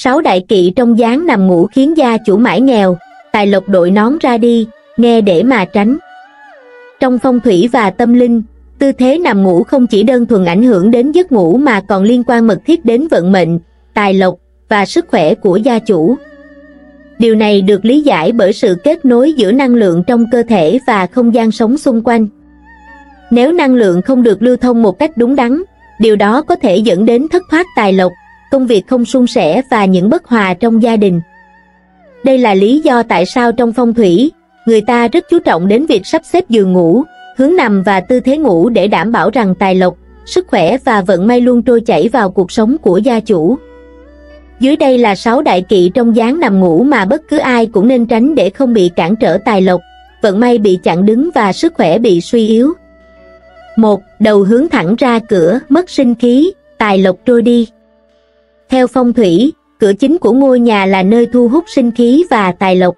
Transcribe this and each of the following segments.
Sáu đại kỵ trong dáng nằm ngủ khiến gia chủ mãi nghèo, tài lộc đội nón ra đi, nghe để mà tránh. Trong phong thủy và tâm linh, tư thế nằm ngủ không chỉ đơn thuần ảnh hưởng đến giấc ngủ mà còn liên quan mật thiết đến vận mệnh, tài lộc và sức khỏe của gia chủ. Điều này được lý giải bởi sự kết nối giữa năng lượng trong cơ thể và không gian sống xung quanh. Nếu năng lượng không được lưu thông một cách đúng đắn, điều đó có thể dẫn đến thất thoát tài lộc, công việc không suôn sẻ và những bất hòa trong gia đình. Đây là lý do tại sao trong phong thủy, người ta rất chú trọng đến việc sắp xếp giường ngủ, hướng nằm và tư thế ngủ để đảm bảo rằng tài lộc, sức khỏe và vận may luôn trôi chảy vào cuộc sống của gia chủ. Dưới đây là 6 đại kỵ trong dáng nằm ngủ mà bất cứ ai cũng nên tránh để không bị cản trở tài lộc, vận may bị chặn đứng và sức khỏe bị suy yếu. 1. Đầu hướng thẳng ra cửa, mất sinh khí, tài lộc trôi đi. Theo phong thủy, cửa chính của ngôi nhà là nơi thu hút sinh khí và tài lộc.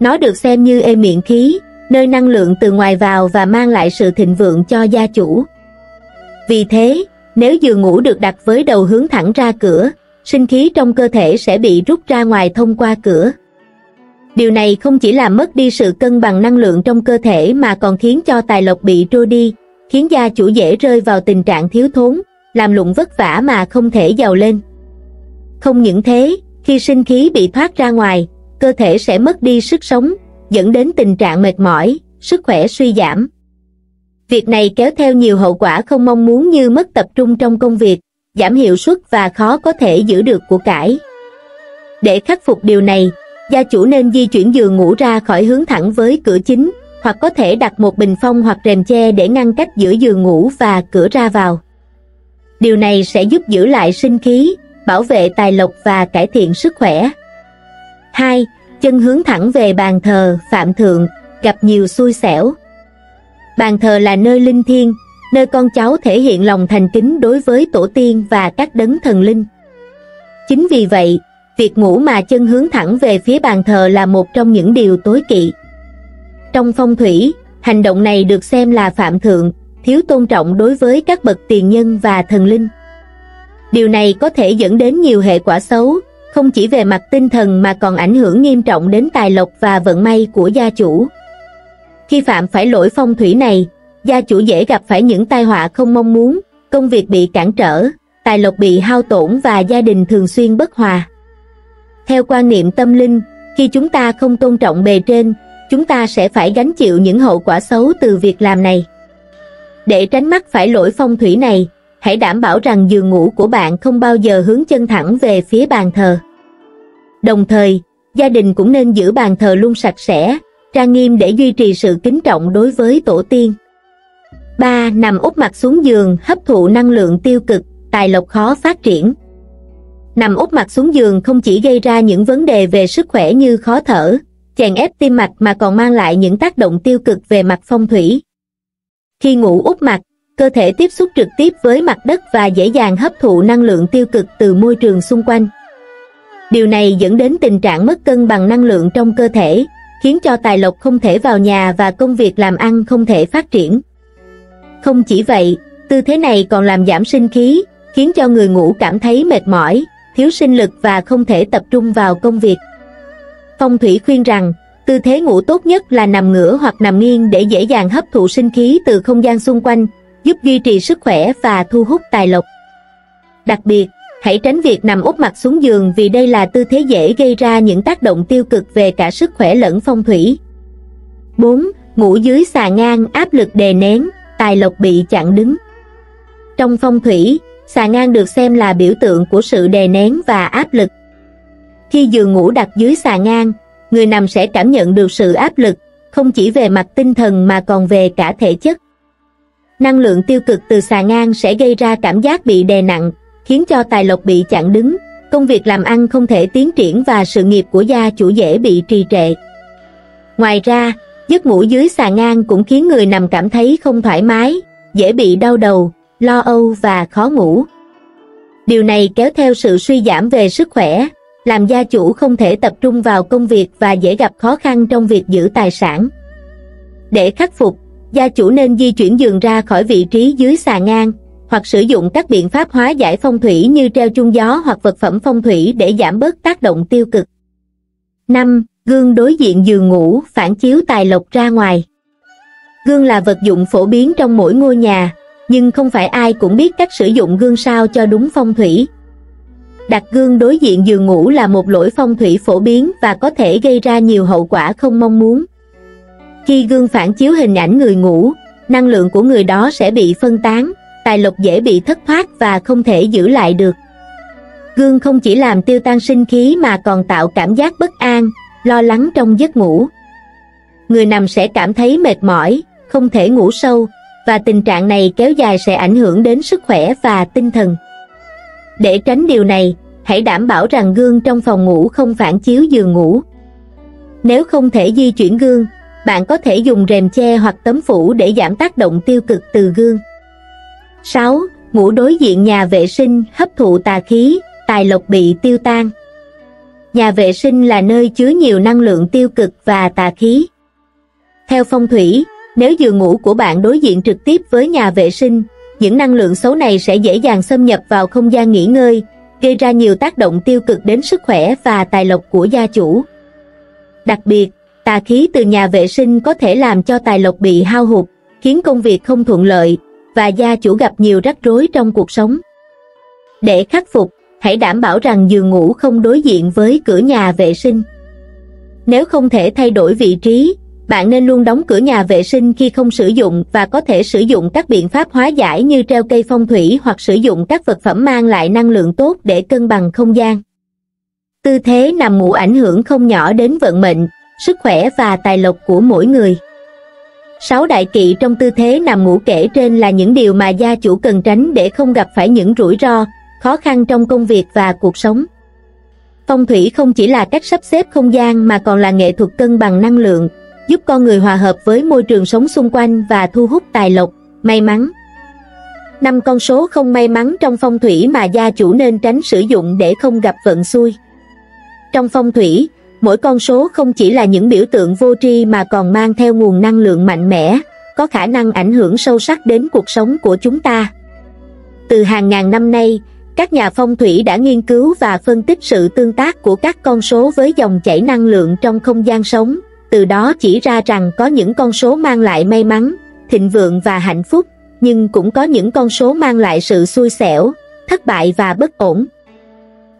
Nó được xem như ê miệng khí, nơi năng lượng từ ngoài vào và mang lại sự thịnh vượng cho gia chủ. Vì thế, nếu giường ngủ được đặt với đầu hướng thẳng ra cửa, sinh khí trong cơ thể sẽ bị rút ra ngoài thông qua cửa. Điều này không chỉ làm mất đi sự cân bằng năng lượng trong cơ thể mà còn khiến cho tài lộc bị trôi đi, khiến gia chủ dễ rơi vào tình trạng thiếu thốn, làm lụng vất vả mà không thể giàu lên. Không những thế, khi sinh khí bị thoát ra ngoài, cơ thể sẽ mất đi sức sống, dẫn đến tình trạng mệt mỏi, sức khỏe suy giảm. Việc này kéo theo nhiều hậu quả không mong muốn như mất tập trung trong công việc, giảm hiệu suất và khó có thể giữ được của cải. Để khắc phục điều này, gia chủ nên di chuyển giường ngủ ra khỏi hướng thẳng với cửa chính, hoặc có thể đặt một bình phong hoặc rèm che để ngăn cách giữa giường ngủ và cửa ra vào. Điều này sẽ giúp giữ lại sinh khí, bảo vệ tài lộc và cải thiện sức khỏe. 2. Chân hướng thẳng về bàn thờ, phạm thượng, gặp nhiều xui xẻo. Bàn thờ là nơi linh thiêng, nơi con cháu thể hiện lòng thành kính đối với tổ tiên và các đấng thần linh. Chính vì vậy, việc ngủ mà chân hướng thẳng về phía bàn thờ là một trong những điều tối kỵ. Trong phong thủy, hành động này được xem là phạm thượng, thiếu tôn trọng đối với các bậc tiền nhân và thần linh. Điều này có thể dẫn đến nhiều hệ quả xấu, không chỉ về mặt tinh thần mà còn ảnh hưởng nghiêm trọng đến tài lộc và vận may của gia chủ. Khi phạm phải lỗi phong thủy này, gia chủ dễ gặp phải những tai họa không mong muốn, công việc bị cản trở, tài lộc bị hao tổn và gia đình thường xuyên bất hòa. Theo quan niệm tâm linh, khi chúng ta không tôn trọng bề trên, chúng ta sẽ phải gánh chịu những hậu quả xấu từ việc làm này. Để tránh mắc phải lỗi phong thủy này, hãy đảm bảo rằng giường ngủ của bạn không bao giờ hướng chân thẳng về phía bàn thờ. Đồng thời, gia đình cũng nên giữ bàn thờ luôn sạch sẽ, trang nghiêm để duy trì sự kính trọng đối với tổ tiên. 3. Nằm úp mặt xuống giường, hấp thụ năng lượng tiêu cực, tài lộc khó phát triển. Nằm úp mặt xuống giường không chỉ gây ra những vấn đề về sức khỏe như khó thở, chèn ép tim mạch mà còn mang lại những tác động tiêu cực về mặt phong thủy. Khi ngủ úp mặt, cơ thể tiếp xúc trực tiếp với mặt đất và dễ dàng hấp thụ năng lượng tiêu cực từ môi trường xung quanh. Điều này dẫn đến tình trạng mất cân bằng năng lượng trong cơ thể, khiến cho tài lộc không thể vào nhà và công việc làm ăn không thể phát triển. Không chỉ vậy, tư thế này còn làm giảm sinh khí, khiến cho người ngủ cảm thấy mệt mỏi, thiếu sinh lực và không thể tập trung vào công việc. Phong thủy khuyên rằng, tư thế ngủ tốt nhất là nằm ngửa hoặc nằm nghiêng để dễ dàng hấp thụ sinh khí từ không gian xung quanh, giúp duy trì sức khỏe và thu hút tài lộc. Đặc biệt, hãy tránh việc nằm úp mặt xuống giường vì đây là tư thế dễ gây ra những tác động tiêu cực về cả sức khỏe lẫn phong thủy. 4. Ngủ dưới xà ngang áp lực đè nén, tài lộc bị chặn đứng. Trong phong thủy, xà ngang được xem là biểu tượng của sự đè nén và áp lực. Khi giường ngủ đặt dưới xà ngang, người nằm sẽ cảm nhận được sự áp lực, không chỉ về mặt tinh thần mà còn về cả thể chất. Năng lượng tiêu cực từ xà ngang sẽ gây ra cảm giác bị đè nặng, khiến cho tài lộc bị chặn đứng, công việc làm ăn không thể tiến triển và sự nghiệp của gia chủ dễ bị trì trệ. Ngoài ra, giấc ngủ dưới xà ngang cũng khiến người nằm cảm thấy không thoải mái, dễ bị đau đầu, lo âu và khó ngủ. Điều này kéo theo sự suy giảm về sức khỏe, làm gia chủ không thể tập trung vào công việc và dễ gặp khó khăn trong việc giữ tài sản. Để khắc phục, gia chủ nên di chuyển giường ra khỏi vị trí dưới xà ngang, hoặc sử dụng các biện pháp hóa giải phong thủy như treo chung gió hoặc vật phẩm phong thủy để giảm bớt tác động tiêu cực. 5. Gương đối diện giường ngủ phản chiếu tài lộc ra ngoài. Gương là vật dụng phổ biến trong mỗi ngôi nhà, nhưng không phải ai cũng biết cách sử dụng gương sao cho đúng phong thủy. Đặt gương đối diện giường ngủ là một lỗi phong thủy phổ biến và có thể gây ra nhiều hậu quả không mong muốn. Khi gương phản chiếu hình ảnh người ngủ, năng lượng của người đó sẽ bị phân tán, tài lộc dễ bị thất thoát và không thể giữ lại được. Gương không chỉ làm tiêu tan sinh khí mà còn tạo cảm giác bất an, lo lắng trong giấc ngủ. Người nằm sẽ cảm thấy mệt mỏi, không thể ngủ sâu, và tình trạng này kéo dài sẽ ảnh hưởng đến sức khỏe và tinh thần. Để tránh điều này, hãy đảm bảo rằng gương trong phòng ngủ không phản chiếu giường ngủ. Nếu không thể di chuyển gương, bạn có thể dùng rèm che hoặc tấm phủ để giảm tác động tiêu cực từ gương. 6. Ngủ đối diện nhà vệ sinh hấp thụ tà khí, tài lộc bị tiêu tan. Nhà vệ sinh là nơi chứa nhiều năng lượng tiêu cực và tà khí. Theo phong thủy, nếu giường ngủ của bạn đối diện trực tiếp với nhà vệ sinh, những năng lượng xấu này sẽ dễ dàng xâm nhập vào không gian nghỉ ngơi, gây ra nhiều tác động tiêu cực đến sức khỏe và tài lộc của gia chủ. Đặc biệt, tà khí từ nhà vệ sinh có thể làm cho tài lộc bị hao hụt, khiến công việc không thuận lợi, và gia chủ gặp nhiều rắc rối trong cuộc sống. Để khắc phục, hãy đảm bảo rằng giường ngủ không đối diện với cửa nhà vệ sinh. Nếu không thể thay đổi vị trí, bạn nên luôn đóng cửa nhà vệ sinh khi không sử dụng và có thể sử dụng các biện pháp hóa giải như treo cây phong thủy hoặc sử dụng các vật phẩm mang lại năng lượng tốt để cân bằng không gian. Tư thế nằm ngủ ảnh hưởng không nhỏ đến vận mệnh, sức khỏe và tài lộc của mỗi người. Sáu đại kỵ trong tư thế nằm ngủ kể trên là những điều mà gia chủ cần tránh để không gặp phải những rủi ro, khó khăn trong công việc và cuộc sống. Phong thủy không chỉ là cách sắp xếp không gian mà còn là nghệ thuật cân bằng năng lượng, giúp con người hòa hợp với môi trường sống xung quanh và thu hút tài lộc, may mắn. Năm con số không may mắn trong phong thủy mà gia chủ nên tránh sử dụng để không gặp vận xui. Trong phong thủy, mỗi con số không chỉ là những biểu tượng vô tri mà còn mang theo nguồn năng lượng mạnh mẽ, có khả năng ảnh hưởng sâu sắc đến cuộc sống của chúng ta. Từ hàng ngàn năm nay, các nhà phong thủy đã nghiên cứu và phân tích sự tương tác của các con số với dòng chảy năng lượng trong không gian sống, từ đó chỉ ra rằng có những con số mang lại may mắn, thịnh vượng và hạnh phúc, nhưng cũng có những con số mang lại sự xui xẻo, thất bại và bất ổn.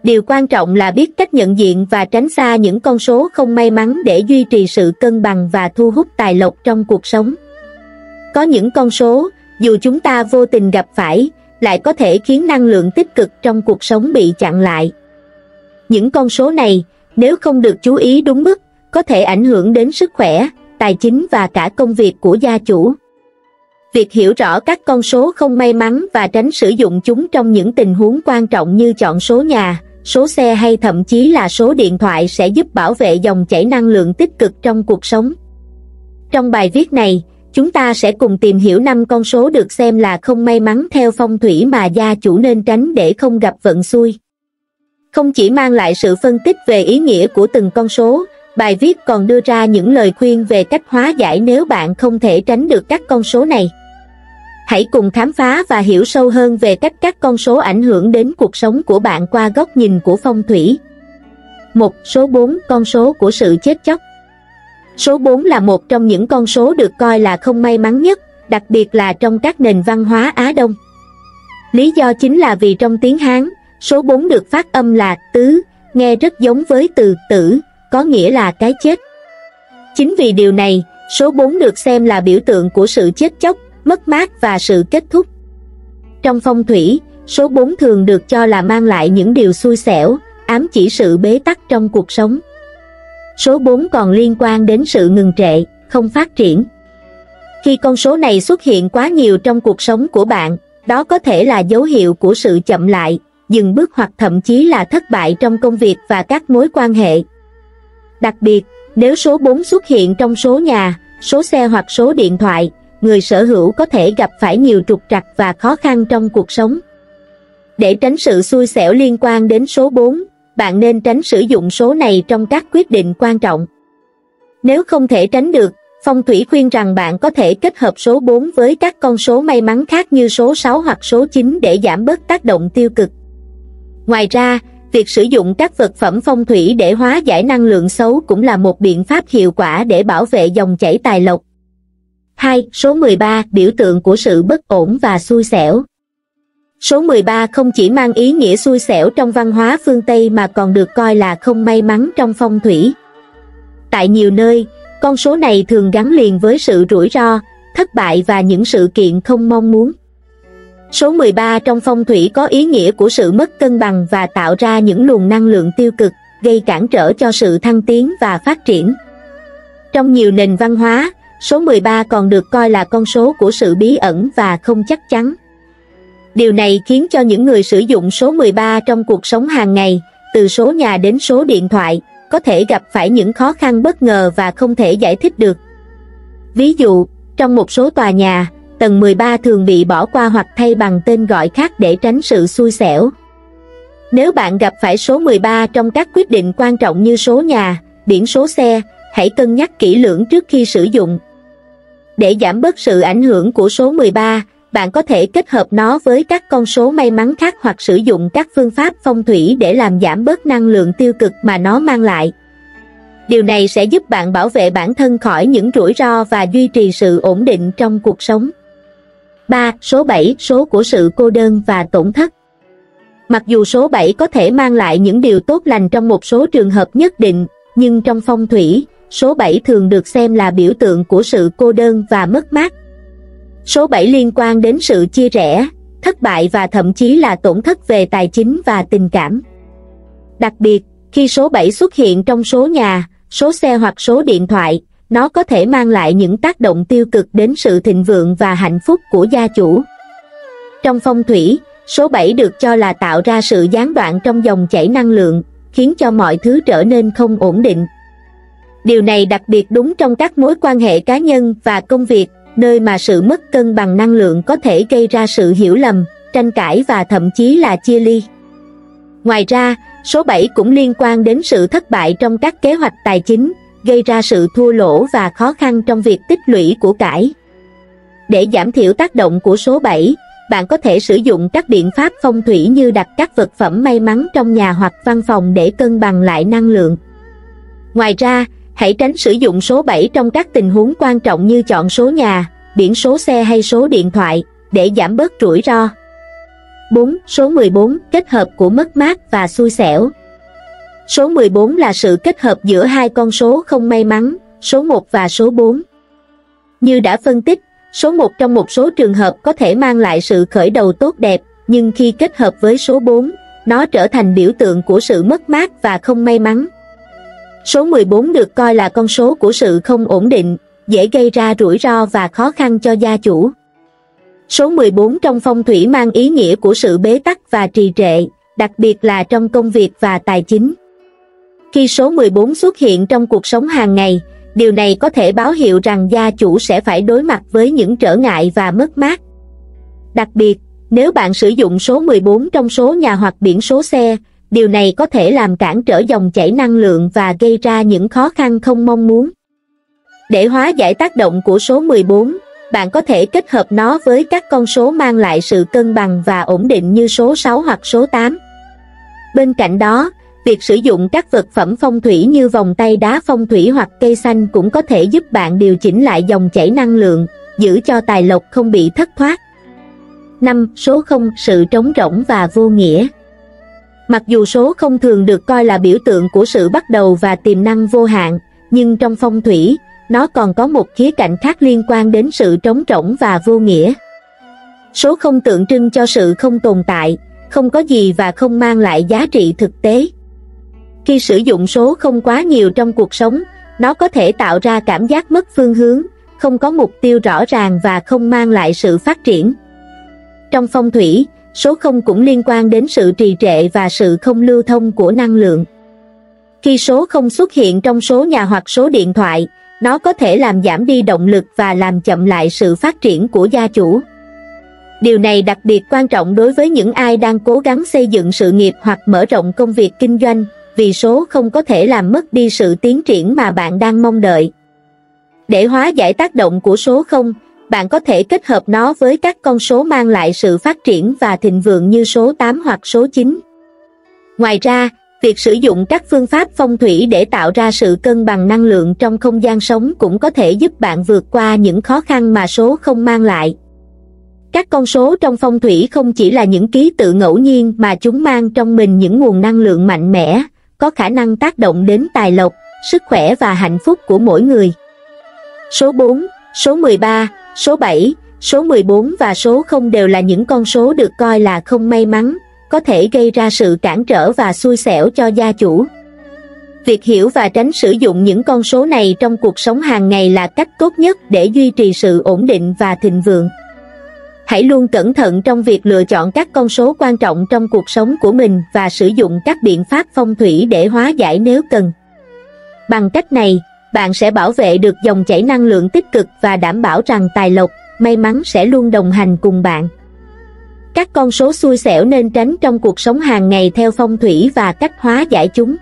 Điều quan trọng là biết cách nhận diện và tránh xa những con số không may mắn để duy trì sự cân bằng và thu hút tài lộc trong cuộc sống. Có những con số, dù chúng ta vô tình gặp phải, lại có thể khiến năng lượng tích cực trong cuộc sống bị chặn lại. Những con số này, nếu không được chú ý đúng mức, có thể ảnh hưởng đến sức khỏe, tài chính và cả công việc của gia chủ. Việc hiểu rõ các con số không may mắn và tránh sử dụng chúng trong những tình huống quan trọng như chọn số nhà, số xe hay thậm chí là số điện thoại sẽ giúp bảo vệ dòng chảy năng lượng tích cực trong cuộc sống. Trong bài viết này, chúng ta sẽ cùng tìm hiểu 5 con số được xem là không may mắn theo phong thủy mà gia chủ nên tránh để không gặp vận xui. Không chỉ mang lại sự phân tích về ý nghĩa của từng con số, bài viết còn đưa ra những lời khuyên về cách hóa giải nếu bạn không thể tránh được các con số này. Hãy cùng khám phá và hiểu sâu hơn về cách các con số ảnh hưởng đến cuộc sống của bạn qua góc nhìn của phong thủy. Một Số 4 con số của sự chết chóc Số 4 là một trong những con số được coi là không may mắn nhất, đặc biệt là trong các nền văn hóa Á Đông. Lý do chính là vì trong tiếng Hán, số 4 được phát âm là tứ, nghe rất giống với từ tử, có nghĩa là cái chết. Chính vì điều này, số 4 được xem là biểu tượng của sự chết chóc, mất mát và sự kết thúc. Trong phong thủy, số 4 thường được cho là mang lại những điều xui xẻo, ám chỉ sự bế tắc trong cuộc sống. Số 4 còn liên quan đến sự ngừng trệ, không phát triển. Khi con số này xuất hiện quá nhiều trong cuộc sống của bạn, đó có thể là dấu hiệu của sự chậm lại, dừng bước hoặc thậm chí là thất bại trong công việc và các mối quan hệ. Đặc biệt, nếu số 4 xuất hiện trong số nhà, số xe hoặc số điện thoại, người sở hữu có thể gặp phải nhiều trục trặc và khó khăn trong cuộc sống. Để tránh sự xui xẻo liên quan đến số 4, bạn nên tránh sử dụng số này trong các quyết định quan trọng. Nếu không thể tránh được, Phong thủy khuyên rằng bạn có thể kết hợp số 4 với các con số may mắn khác như số 6 hoặc số 9 để giảm bớt tác động tiêu cực. Ngoài ra, việc sử dụng các vật phẩm phong thủy để hóa giải năng lượng xấu cũng là một biện pháp hiệu quả để bảo vệ dòng chảy tài lộc. 2. Số 13, biểu tượng của sự bất ổn và xui xẻo. Số 13 không chỉ mang ý nghĩa xui xẻo trong văn hóa phương Tây mà còn được coi là không may mắn trong phong thủy. Tại nhiều nơi, con số này thường gắn liền với sự rủi ro, thất bại và những sự kiện không mong muốn. Số 13 trong phong thủy có ý nghĩa của sự mất cân bằng và tạo ra những luồng năng lượng tiêu cực, gây cản trở cho sự thăng tiến và phát triển. Trong nhiều nền văn hóa, số 13 còn được coi là con số của sự bí ẩn và không chắc chắn. Điều này khiến cho những người sử dụng số 13 trong cuộc sống hàng ngày, từ số nhà đến số điện thoại, có thể gặp phải những khó khăn bất ngờ và không thể giải thích được. Ví dụ, trong một số tòa nhà, tầng 13 thường bị bỏ qua hoặc thay bằng tên gọi khác để tránh sự xui xẻo. Nếu bạn gặp phải số 13 trong các quyết định quan trọng như số nhà, biển số xe, hãy cân nhắc kỹ lưỡng trước khi sử dụng. Để giảm bớt sự ảnh hưởng của số 13, bạn có thể kết hợp nó với các con số may mắn khác hoặc sử dụng các phương pháp phong thủy để làm giảm bớt năng lượng tiêu cực mà nó mang lại. Điều này sẽ giúp bạn bảo vệ bản thân khỏi những rủi ro và duy trì sự ổn định trong cuộc sống. 3. Số 7, số của sự cô đơn và tổn thất. Mặc dù số 7 có thể mang lại những điều tốt lành trong một số trường hợp nhất định, nhưng trong phong thủy, số 7 thường được xem là biểu tượng của sự cô đơn và mất mát. Số 7 liên quan đến sự chia rẽ, thất bại và thậm chí là tổn thất về tài chính và tình cảm. Đặc biệt, khi số 7 xuất hiện trong số nhà, số xe hoặc số điện thoại, nó có thể mang lại những tác động tiêu cực đến sự thịnh vượng và hạnh phúc của gia chủ. Trong phong thủy, số 7 được cho là tạo ra sự gián đoạn trong dòng chảy năng lượng, khiến cho mọi thứ trở nên không ổn định. Điều này đặc biệt đúng trong các mối quan hệ cá nhân và công việc, nơi mà sự mất cân bằng năng lượng có thể gây ra sự hiểu lầm, tranh cãi và thậm chí là chia ly. Ngoài ra, số 7 cũng liên quan đến sự thất bại trong các kế hoạch tài chính, gây ra sự thua lỗ và khó khăn trong việc tích lũy của cải. Để giảm thiểu tác động của số 7, bạn có thể sử dụng các biện pháp phong thủy như đặt các vật phẩm may mắn trong nhà hoặc văn phòng để cân bằng lại năng lượng. Ngoài ra, hãy tránh sử dụng số 7 trong các tình huống quan trọng như chọn số nhà, biển số xe hay số điện thoại, để giảm bớt rủi ro. 4. Số 14 kết hợp của mất mát và xui xẻo. Số 14 là sự kết hợp giữa hai con số không may mắn, số 1 và số 4. Như đã phân tích, số 1 trong một số trường hợp có thể mang lại sự khởi đầu tốt đẹp, nhưng khi kết hợp với số 4, nó trở thành biểu tượng của sự mất mát và không may mắn. Số 14 được coi là con số của sự không ổn định, dễ gây ra rủi ro và khó khăn cho gia chủ. Số 14 trong phong thủy mang ý nghĩa của sự bế tắc và trì trệ, đặc biệt là trong công việc và tài chính. Khi số 14 xuất hiện trong cuộc sống hàng ngày, điều này có thể báo hiệu rằng gia chủ sẽ phải đối mặt với những trở ngại và mất mát. Đặc biệt, nếu bạn sử dụng số 14 trong số nhà hoặc biển số xe, điều này có thể làm cản trở dòng chảy năng lượng và gây ra những khó khăn không mong muốn. Để hóa giải tác động của số 14, bạn có thể kết hợp nó với các con số mang lại sự cân bằng và ổn định như số 6 hoặc số 8. Bên cạnh đó, việc sử dụng các vật phẩm phong thủy như vòng tay đá phong thủy hoặc cây xanh cũng có thể giúp bạn điều chỉnh lại dòng chảy năng lượng, giữ cho tài lộc không bị thất thoát. 5. Số 0, sự trống rỗng và vô nghĩa Mặc dù số không thường được coi là biểu tượng của sự bắt đầu và tiềm năng vô hạn, nhưng trong phong thủy, nó còn có một khía cạnh khác liên quan đến sự trống rỗng và vô nghĩa. Số không tượng trưng cho sự không tồn tại, không có gì và không mang lại giá trị thực tế. Khi sử dụng số không quá nhiều trong cuộc sống, nó có thể tạo ra cảm giác mất phương hướng, không có mục tiêu rõ ràng và không mang lại sự phát triển. Trong phong thủy, số không cũng liên quan đến sự trì trệ và sự không lưu thông của năng lượng. Khi số không xuất hiện trong số nhà hoặc số điện thoại, nó có thể làm giảm đi động lực và làm chậm lại sự phát triển của gia chủ. Điều này đặc biệt quan trọng đối với những ai đang cố gắng xây dựng sự nghiệp hoặc mở rộng công việc kinh doanh, vì số không có thể làm mất đi sự tiến triển mà bạn đang mong đợi. Để hóa giải tác động của số không, bạn có thể kết hợp nó với các con số mang lại sự phát triển và thịnh vượng như số 8 hoặc số 9. Ngoài ra, việc sử dụng các phương pháp phong thủy để tạo ra sự cân bằng năng lượng trong không gian sống cũng có thể giúp bạn vượt qua những khó khăn mà số không mang lại. Các con số trong phong thủy không chỉ là những ký tự ngẫu nhiên mà chúng mang trong mình những nguồn năng lượng mạnh mẽ, có khả năng tác động đến tài lộc, sức khỏe và hạnh phúc của mỗi người. Số 4, số 13, số 7, số 14 và số 0 đều là những con số được coi là không may mắn, có thể gây ra sự cản trở và xui xẻo cho gia chủ. Việc hiểu và tránh sử dụng những con số này trong cuộc sống hàng ngày là cách tốt nhất để duy trì sự ổn định và thịnh vượng. Hãy luôn cẩn thận trong việc lựa chọn các con số quan trọng trong cuộc sống của mình và sử dụng các biện pháp phong thủy để hóa giải nếu cần. Bằng cách này, bạn sẽ bảo vệ được dòng chảy năng lượng tích cực và đảm bảo rằng tài lộc, may mắn sẽ luôn đồng hành cùng bạn. Các con số xui xẻo nên tránh trong cuộc sống hàng ngày theo phong thủy và cách hóa giải chúng.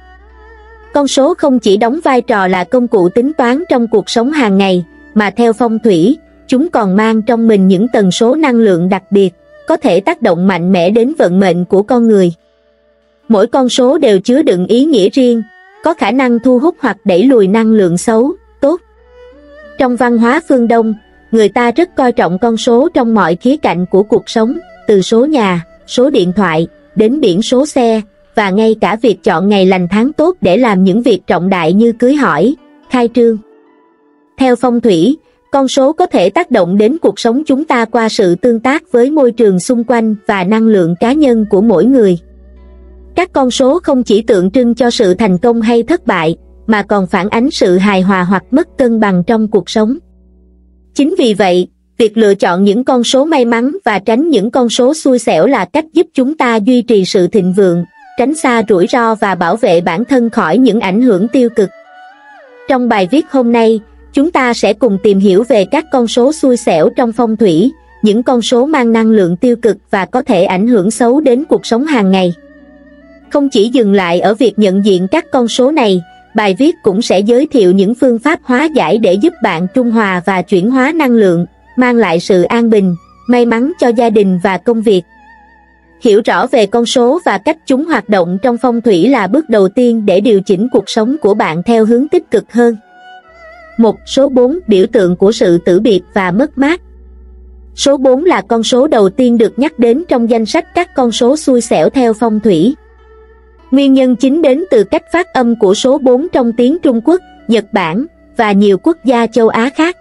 Con số không chỉ đóng vai trò là công cụ tính toán trong cuộc sống hàng ngày, mà theo phong thủy, chúng còn mang trong mình những tần số năng lượng đặc biệt, có thể tác động mạnh mẽ đến vận mệnh của con người. Mỗi con số đều chứa đựng ý nghĩa riêng, có khả năng thu hút hoặc đẩy lùi năng lượng xấu, tốt. Trong văn hóa phương Đông, người ta rất coi trọng con số trong mọi khía cạnh của cuộc sống, từ số nhà, số điện thoại, đến biển số xe, và ngay cả việc chọn ngày lành tháng tốt để làm những việc trọng đại như cưới hỏi, khai trương. Theo phong thủy, con số có thể tác động đến cuộc sống chúng ta qua sự tương tác với môi trường xung quanh và năng lượng cá nhân của mỗi người. Các con số không chỉ tượng trưng cho sự thành công hay thất bại, mà còn phản ánh sự hài hòa hoặc mất cân bằng trong cuộc sống. Chính vì vậy, việc lựa chọn những con số may mắn và tránh những con số xui xẻo là cách giúp chúng ta duy trì sự thịnh vượng, tránh xa rủi ro và bảo vệ bản thân khỏi những ảnh hưởng tiêu cực. Trong bài viết hôm nay, chúng ta sẽ cùng tìm hiểu về các con số xui xẻo trong phong thủy, những con số mang năng lượng tiêu cực và có thể ảnh hưởng xấu đến cuộc sống hàng ngày. Không chỉ dừng lại ở việc nhận diện các con số này, bài viết cũng sẽ giới thiệu những phương pháp hóa giải để giúp bạn trung hòa và chuyển hóa năng lượng, mang lại sự an bình, may mắn cho gia đình và công việc. Hiểu rõ về con số và cách chúng hoạt động trong phong thủy là bước đầu tiên để điều chỉnh cuộc sống của bạn theo hướng tích cực hơn. Một số 4 biểu tượng của sự tử biệt và mất mát. Số 4 là con số đầu tiên được nhắc đến trong danh sách các con số xui xẻo theo phong thủy. Nguyên nhân chính đến từ cách phát âm của số 4 trong tiếng Trung Quốc, Nhật Bản và nhiều quốc gia châu Á khác.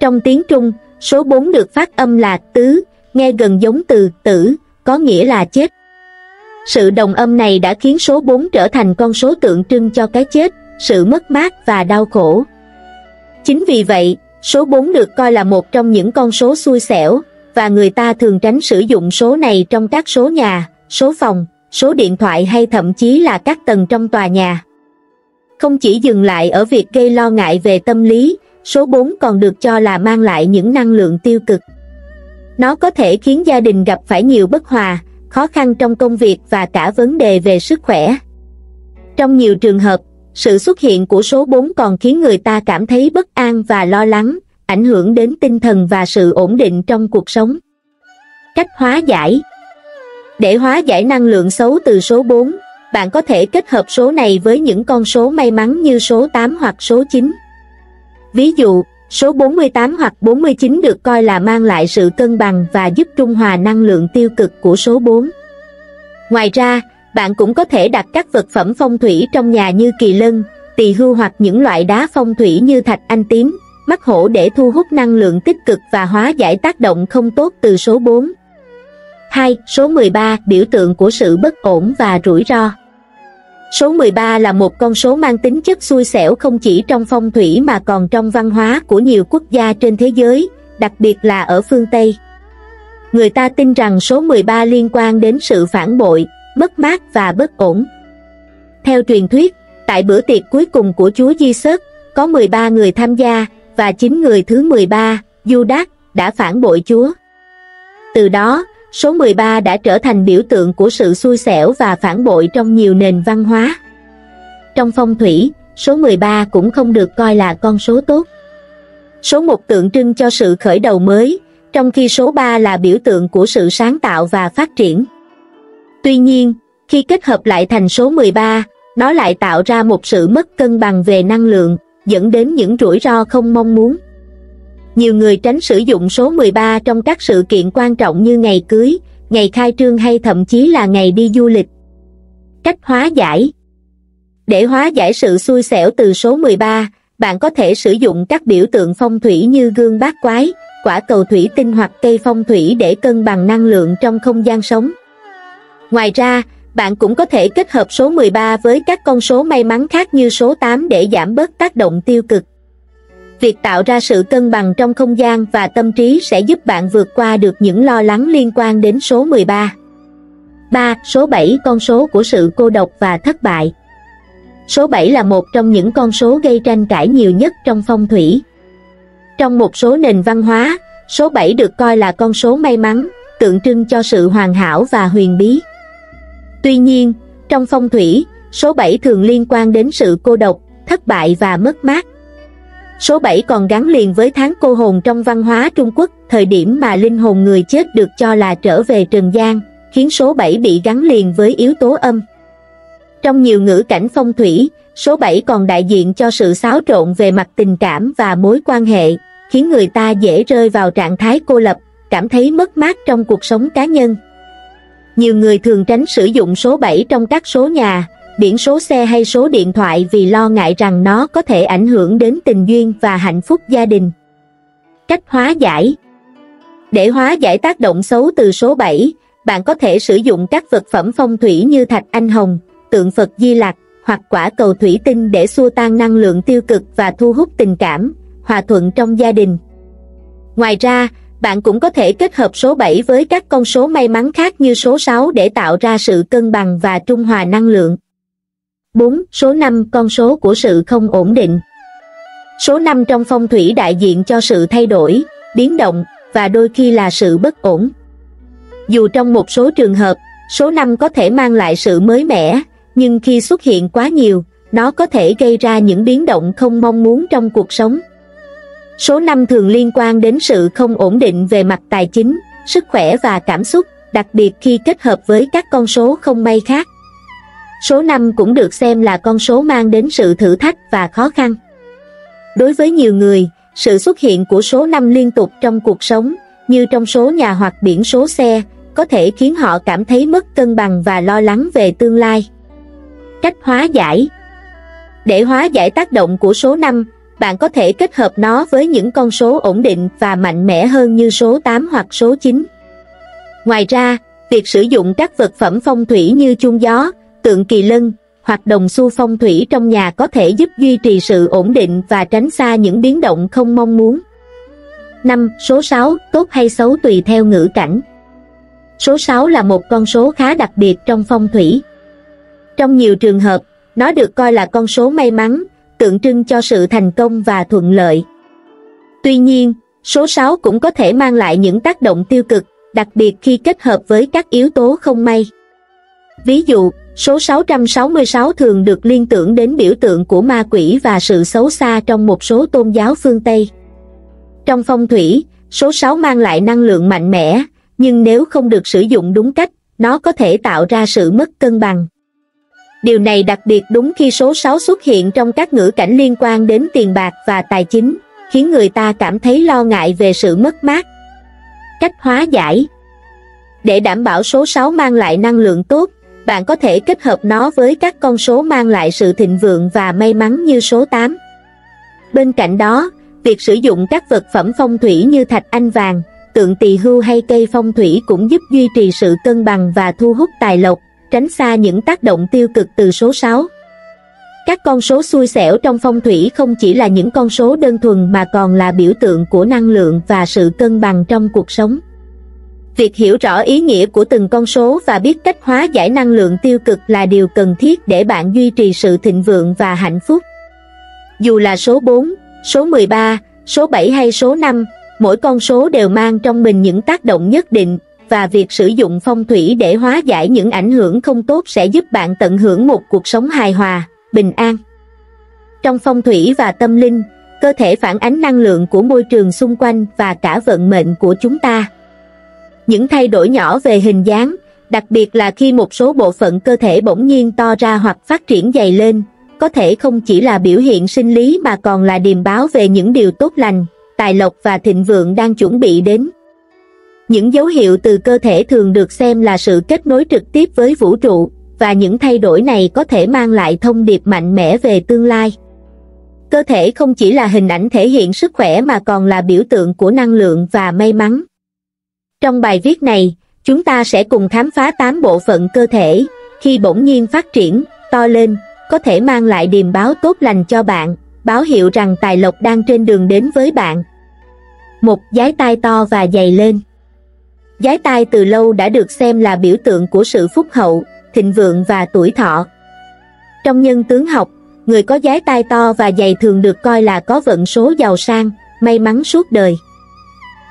Trong tiếng Trung, số 4 được phát âm là tứ, nghe gần giống từ tử, có nghĩa là chết. Sự đồng âm này đã khiến số 4 trở thành con số tượng trưng cho cái chết, sự mất mát và đau khổ. Chính vì vậy, số 4 được coi là một trong những con số xui xẻo, và người ta thường tránh sử dụng số này trong các số nhà, số phòng, số điện thoại hay thậm chí là các tầng trong tòa nhà. Không chỉ dừng lại ở việc gây lo ngại về tâm lý, số 4 còn được cho là mang lại những năng lượng tiêu cực. Nó có thể khiến gia đình gặp phải nhiều bất hòa, khó khăn trong công việc và cả vấn đề về sức khỏe. Trong nhiều trường hợp, sự xuất hiện của số 4 còn khiến người ta cảm thấy bất an và lo lắng, ảnh hưởng đến tinh thần và sự ổn định trong cuộc sống. Cách hóa giải Để hóa giải năng lượng xấu từ số 4, bạn có thể kết hợp số này với những con số may mắn như số 8 hoặc số 9. Ví dụ, số 48 hoặc 49 được coi là mang lại sự cân bằng và giúp trung hòa năng lượng tiêu cực của số 4. Ngoài ra, bạn cũng có thể đặt các vật phẩm phong thủy trong nhà như kỳ lân, tỳ hưu hoặc những loại đá phong thủy như thạch anh tím, mắt hổ để thu hút năng lượng tích cực và hóa giải tác động không tốt từ số 4. 2. Số 13, biểu tượng của sự bất ổn và rủi ro. Số 13 là một con số mang tính chất xui xẻo không chỉ trong phong thủy mà còn trong văn hóa của nhiều quốc gia trên thế giới, đặc biệt là ở phương Tây. Người ta tin rằng số 13 liên quan đến sự phản bội, mất mát và bất ổn. Theo truyền thuyết, tại bữa tiệc cuối cùng của Chúa Giêsu, có 13 người tham gia và 9 người thứ 13, Judas, đã phản bội Chúa. Từ đó, số 13 đã trở thành biểu tượng của sự xui xẻo và phản bội trong nhiều nền văn hóa. Trong phong thủy, số 13 cũng không được coi là con số tốt. Số 1 tượng trưng cho sự khởi đầu mới, trong khi số 3 là biểu tượng của sự sáng tạo và phát triển. Tuy nhiên, khi kết hợp lại thành số 13, nó lại tạo ra một sự mất cân bằng về năng lượng, dẫn đến những rủi ro không mong muốn. Nhiều người tránh sử dụng số 13 trong các sự kiện quan trọng như ngày cưới, ngày khai trương hay thậm chí là ngày đi du lịch. Cách hóa giải Để hóa giải sự xui xẻo từ số 13, bạn có thể sử dụng các biểu tượng phong thủy như gương bát quái, quả cầu thủy tinh hoặc cây phong thủy để cân bằng năng lượng trong không gian sống. Ngoài ra, bạn cũng có thể kết hợp số 13 với các con số may mắn khác như số 8 để giảm bớt tác động tiêu cực. Việc tạo ra sự cân bằng trong không gian và tâm trí sẽ giúp bạn vượt qua được những lo lắng liên quan đến số 13. 3. Số 7 con số của sự cô độc và thất bại. Số 7 là một trong những con số gây tranh cãi nhiều nhất trong phong thủy. Trong một số nền văn hóa, số 7 được coi là con số may mắn, tượng trưng cho sự hoàn hảo và huyền bí. Tuy nhiên, trong phong thủy, số 7 thường liên quan đến sự cô độc, thất bại và mất mát. Số 7 còn gắn liền với tháng cô hồn trong văn hóa Trung Quốc, thời điểm mà linh hồn người chết được cho là trở về trần gian, khiến số 7 bị gắn liền với yếu tố âm. Trong nhiều ngữ cảnh phong thủy, số 7 còn đại diện cho sự xáo trộn về mặt tình cảm và mối quan hệ, khiến người ta dễ rơi vào trạng thái cô lập, cảm thấy mất mát trong cuộc sống cá nhân. Nhiều người thường tránh sử dụng số 7 trong các số nhà, biển số xe hay số điện thoại vì lo ngại rằng nó có thể ảnh hưởng đến tình duyên và hạnh phúc gia đình. Cách hóa giải Để hóa giải tác động xấu từ số 7, bạn có thể sử dụng các vật phẩm phong thủy như thạch anh hồng, tượng Phật Di Lặc hoặc quả cầu thủy tinh để xua tan năng lượng tiêu cực và thu hút tình cảm, hòa thuận trong gia đình. Ngoài ra, bạn cũng có thể kết hợp số 7 với các con số may mắn khác như số 6 để tạo ra sự cân bằng và trung hòa năng lượng. 4. Số 5 con số của sự không ổn định. Số 5 trong phong thủy đại diện cho sự thay đổi, biến động và đôi khi là sự bất ổn. Dù trong một số trường hợp, số 5 có thể mang lại sự mới mẻ, nhưng khi xuất hiện quá nhiều, nó có thể gây ra những biến động không mong muốn trong cuộc sống. Số 5 thường liên quan đến sự không ổn định về mặt tài chính, sức khỏe và cảm xúc, đặc biệt khi kết hợp với các con số không may khác. Số 5 cũng được xem là con số mang đến sự thử thách và khó khăn. Đối với nhiều người, sự xuất hiện của số 5 liên tục trong cuộc sống, như trong số nhà hoặc biển số xe, có thể khiến họ cảm thấy mất cân bằng và lo lắng về tương lai. Cách hóa giải Để hóa giải tác động của số 5, bạn có thể kết hợp nó với những con số ổn định và mạnh mẽ hơn như số 8 hoặc số 9. Ngoài ra, việc sử dụng các vật phẩm phong thủy như chuông gió, tượng kỳ lân, hoặc đồng xu phong thủy trong nhà có thể giúp duy trì sự ổn định và tránh xa những biến động không mong muốn. 5. Số 6, tốt hay xấu tùy theo ngữ cảnh. Số 6 là một con số khá đặc biệt trong phong thủy. Trong nhiều trường hợp, nó được coi là con số may mắn, tượng trưng cho sự thành công và thuận lợi. Tuy nhiên, số 6 cũng có thể mang lại những tác động tiêu cực, đặc biệt khi kết hợp với các yếu tố không may. Ví dụ, số 666 thường được liên tưởng đến biểu tượng của ma quỷ và sự xấu xa trong một số tôn giáo phương Tây. Trong phong thủy, số 6 mang lại năng lượng mạnh mẽ, nhưng nếu không được sử dụng đúng cách, nó có thể tạo ra sự mất cân bằng. Điều này đặc biệt đúng khi số 6 xuất hiện trong các ngữ cảnh liên quan đến tiền bạc và tài chính, khiến người ta cảm thấy lo ngại về sự mất mát. Cách hóa giải Để đảm bảo số 6 mang lại năng lượng tốt, bạn có thể kết hợp nó với các con số mang lại sự thịnh vượng và may mắn như số 8. Bên cạnh đó, việc sử dụng các vật phẩm phong thủy như thạch anh vàng, tượng tỳ hưu hay cây phong thủy cũng giúp duy trì sự cân bằng và thu hút tài lộc, tránh xa những tác động tiêu cực từ số 6. Các con số xui xẻo trong phong thủy không chỉ là những con số đơn thuần mà còn là biểu tượng của năng lượng và sự cân bằng trong cuộc sống. Việc hiểu rõ ý nghĩa của từng con số và biết cách hóa giải năng lượng tiêu cực là điều cần thiết để bạn duy trì sự thịnh vượng và hạnh phúc. Dù là số 4, số 13, số 7 hay số 5, mỗi con số đều mang trong mình những tác động nhất định, và việc sử dụng phong thủy để hóa giải những ảnh hưởng không tốt sẽ giúp bạn tận hưởng một cuộc sống hài hòa, bình an. Trong phong thủy và tâm linh, cơ thể phản ánh năng lượng của môi trường xung quanh và cả vận mệnh của chúng ta. Những thay đổi nhỏ về hình dáng, đặc biệt là khi một số bộ phận cơ thể bỗng nhiên to ra hoặc phát triển dày lên, có thể không chỉ là biểu hiện sinh lý mà còn là điềm báo về những điều tốt lành, tài lộc và thịnh vượng đang chuẩn bị đến. Những dấu hiệu từ cơ thể thường được xem là sự kết nối trực tiếp với vũ trụ, và những thay đổi này có thể mang lại thông điệp mạnh mẽ về tương lai. Cơ thể không chỉ là hình ảnh thể hiện sức khỏe mà còn là biểu tượng của năng lượng và may mắn. Trong bài viết này, chúng ta sẽ cùng khám phá 8 bộ phận cơ thể, khi bỗng nhiên phát triển, to lên, có thể mang lại điềm báo tốt lành cho bạn, báo hiệu rằng tài lộc đang trên đường đến với bạn. Một giái tai to và dày lên Giái tai từ lâu đã được xem là biểu tượng của sự phúc hậu, thịnh vượng và tuổi thọ. Trong nhân tướng học, người có giái tai to và dày thường được coi là có vận số giàu sang, may mắn suốt đời.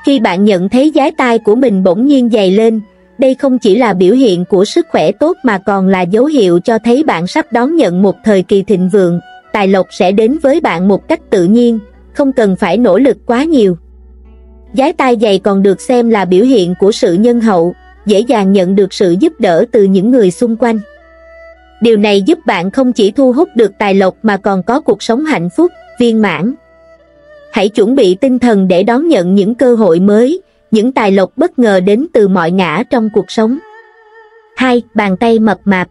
Khi bạn nhận thấy giái tai của mình bỗng nhiên dày lên, đây không chỉ là biểu hiện của sức khỏe tốt mà còn là dấu hiệu cho thấy bạn sắp đón nhận một thời kỳ thịnh vượng, tài lộc sẽ đến với bạn một cách tự nhiên, không cần phải nỗ lực quá nhiều. Giái tai dày còn được xem là biểu hiện của sự nhân hậu, dễ dàng nhận được sự giúp đỡ từ những người xung quanh. Điều này giúp bạn không chỉ thu hút được tài lộc mà còn có cuộc sống hạnh phúc, viên mãn. Hãy chuẩn bị tinh thần để đón nhận những cơ hội mới, những tài lộc bất ngờ đến từ mọi ngã trong cuộc sống. 2. Bàn tay mập mạp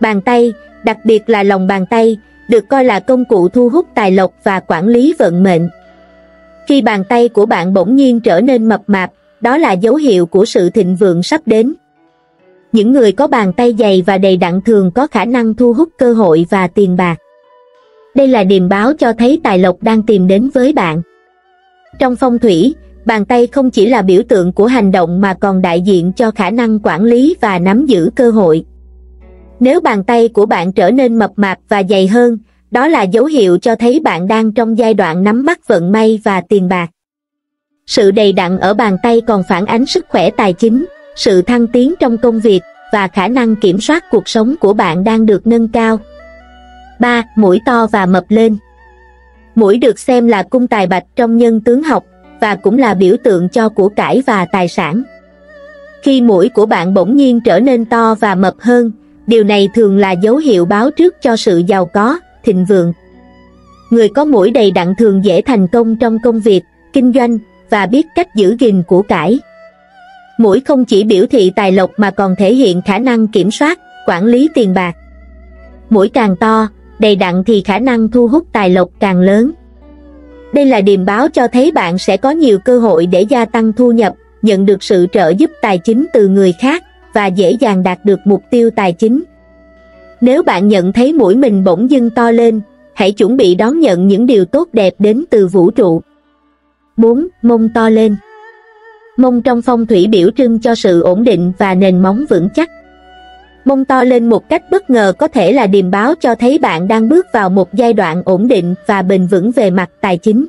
Bàn tay, đặc biệt là lòng bàn tay, được coi là công cụ thu hút tài lộc và quản lý vận mệnh. Khi bàn tay của bạn bỗng nhiên trở nên mập mạp, đó là dấu hiệu của sự thịnh vượng sắp đến. Những người có bàn tay dày và đầy đặn thường có khả năng thu hút cơ hội và tiền bạc. Đây là điềm báo cho thấy tài lộc đang tìm đến với bạn. Trong phong thủy, bàn tay không chỉ là biểu tượng của hành động mà còn đại diện cho khả năng quản lý và nắm giữ cơ hội. Nếu bàn tay của bạn trở nên mập mạp và dày hơn, đó là dấu hiệu cho thấy bạn đang trong giai đoạn nắm bắt vận may và tiền bạc. Sự đầy đặn ở bàn tay còn phản ánh sức khỏe tài chính, sự thăng tiến trong công việc và khả năng kiểm soát cuộc sống của bạn đang được nâng cao. 3. Mũi to và mập lên Mũi được xem là cung tài bạch trong nhân tướng học và cũng là biểu tượng cho của cải và tài sản. Khi mũi của bạn bỗng nhiên trở nên to và mập hơn, điều này thường là dấu hiệu báo trước cho sự giàu có, thịnh vượng. Người có mũi đầy đặn thường dễ thành công trong công việc, kinh doanh và biết cách giữ gìn của cải. Mũi không chỉ biểu thị tài lộc mà còn thể hiện khả năng kiểm soát, quản lý tiền bạc. Mũi càng to, đầy đặn thì khả năng thu hút tài lộc càng lớn. Đây là điềm báo cho thấy bạn sẽ có nhiều cơ hội để gia tăng thu nhập, nhận được sự trợ giúp tài chính từ người khác và dễ dàng đạt được mục tiêu tài chính. Nếu bạn nhận thấy mũi mình bỗng dưng to lên, hãy chuẩn bị đón nhận những điều tốt đẹp đến từ vũ trụ. 4. Mông to lên Mông trong phong thủy biểu trưng cho sự ổn định và nền móng vững chắc. Mông to lên một cách bất ngờ có thể là điềm báo cho thấy bạn đang bước vào một giai đoạn ổn định và bền vững về mặt tài chính.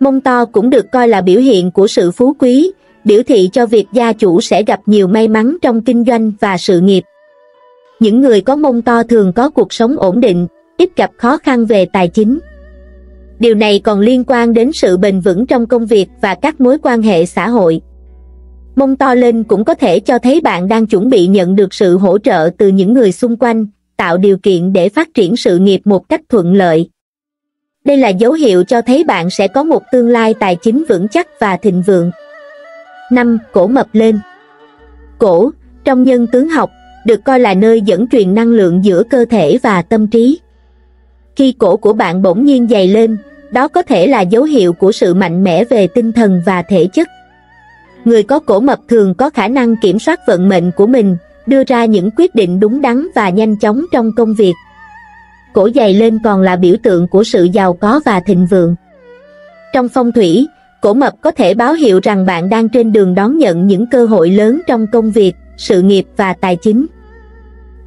Mông to cũng được coi là biểu hiện của sự phú quý, biểu thị cho việc gia chủ sẽ gặp nhiều may mắn trong kinh doanh và sự nghiệp. Những người có mông to thường có cuộc sống ổn định, ít gặp khó khăn về tài chính. Điều này còn liên quan đến sự bền vững trong công việc và các mối quan hệ xã hội. Mông to lên cũng có thể cho thấy bạn đang chuẩn bị nhận được sự hỗ trợ từ những người xung quanh, tạo điều kiện để phát triển sự nghiệp một cách thuận lợi. Đây là dấu hiệu cho thấy bạn sẽ có một tương lai tài chính vững chắc và thịnh vượng. 5. Cổ mập lên Cổ, trong nhân tướng học, được coi là nơi dẫn truyền năng lượng giữa cơ thể và tâm trí. Khi cổ của bạn bỗng nhiên dày lên, đó có thể là dấu hiệu của sự mạnh mẽ về tinh thần và thể chất. Người có cổ mập thường có khả năng kiểm soát vận mệnh của mình, đưa ra những quyết định đúng đắn và nhanh chóng trong công việc. Cổ dày lên còn là biểu tượng của sự giàu có và thịnh vượng. Trong phong thủy, cổ mập có thể báo hiệu rằng bạn đang trên đường đón nhận những cơ hội lớn trong công việc, sự nghiệp và tài chính.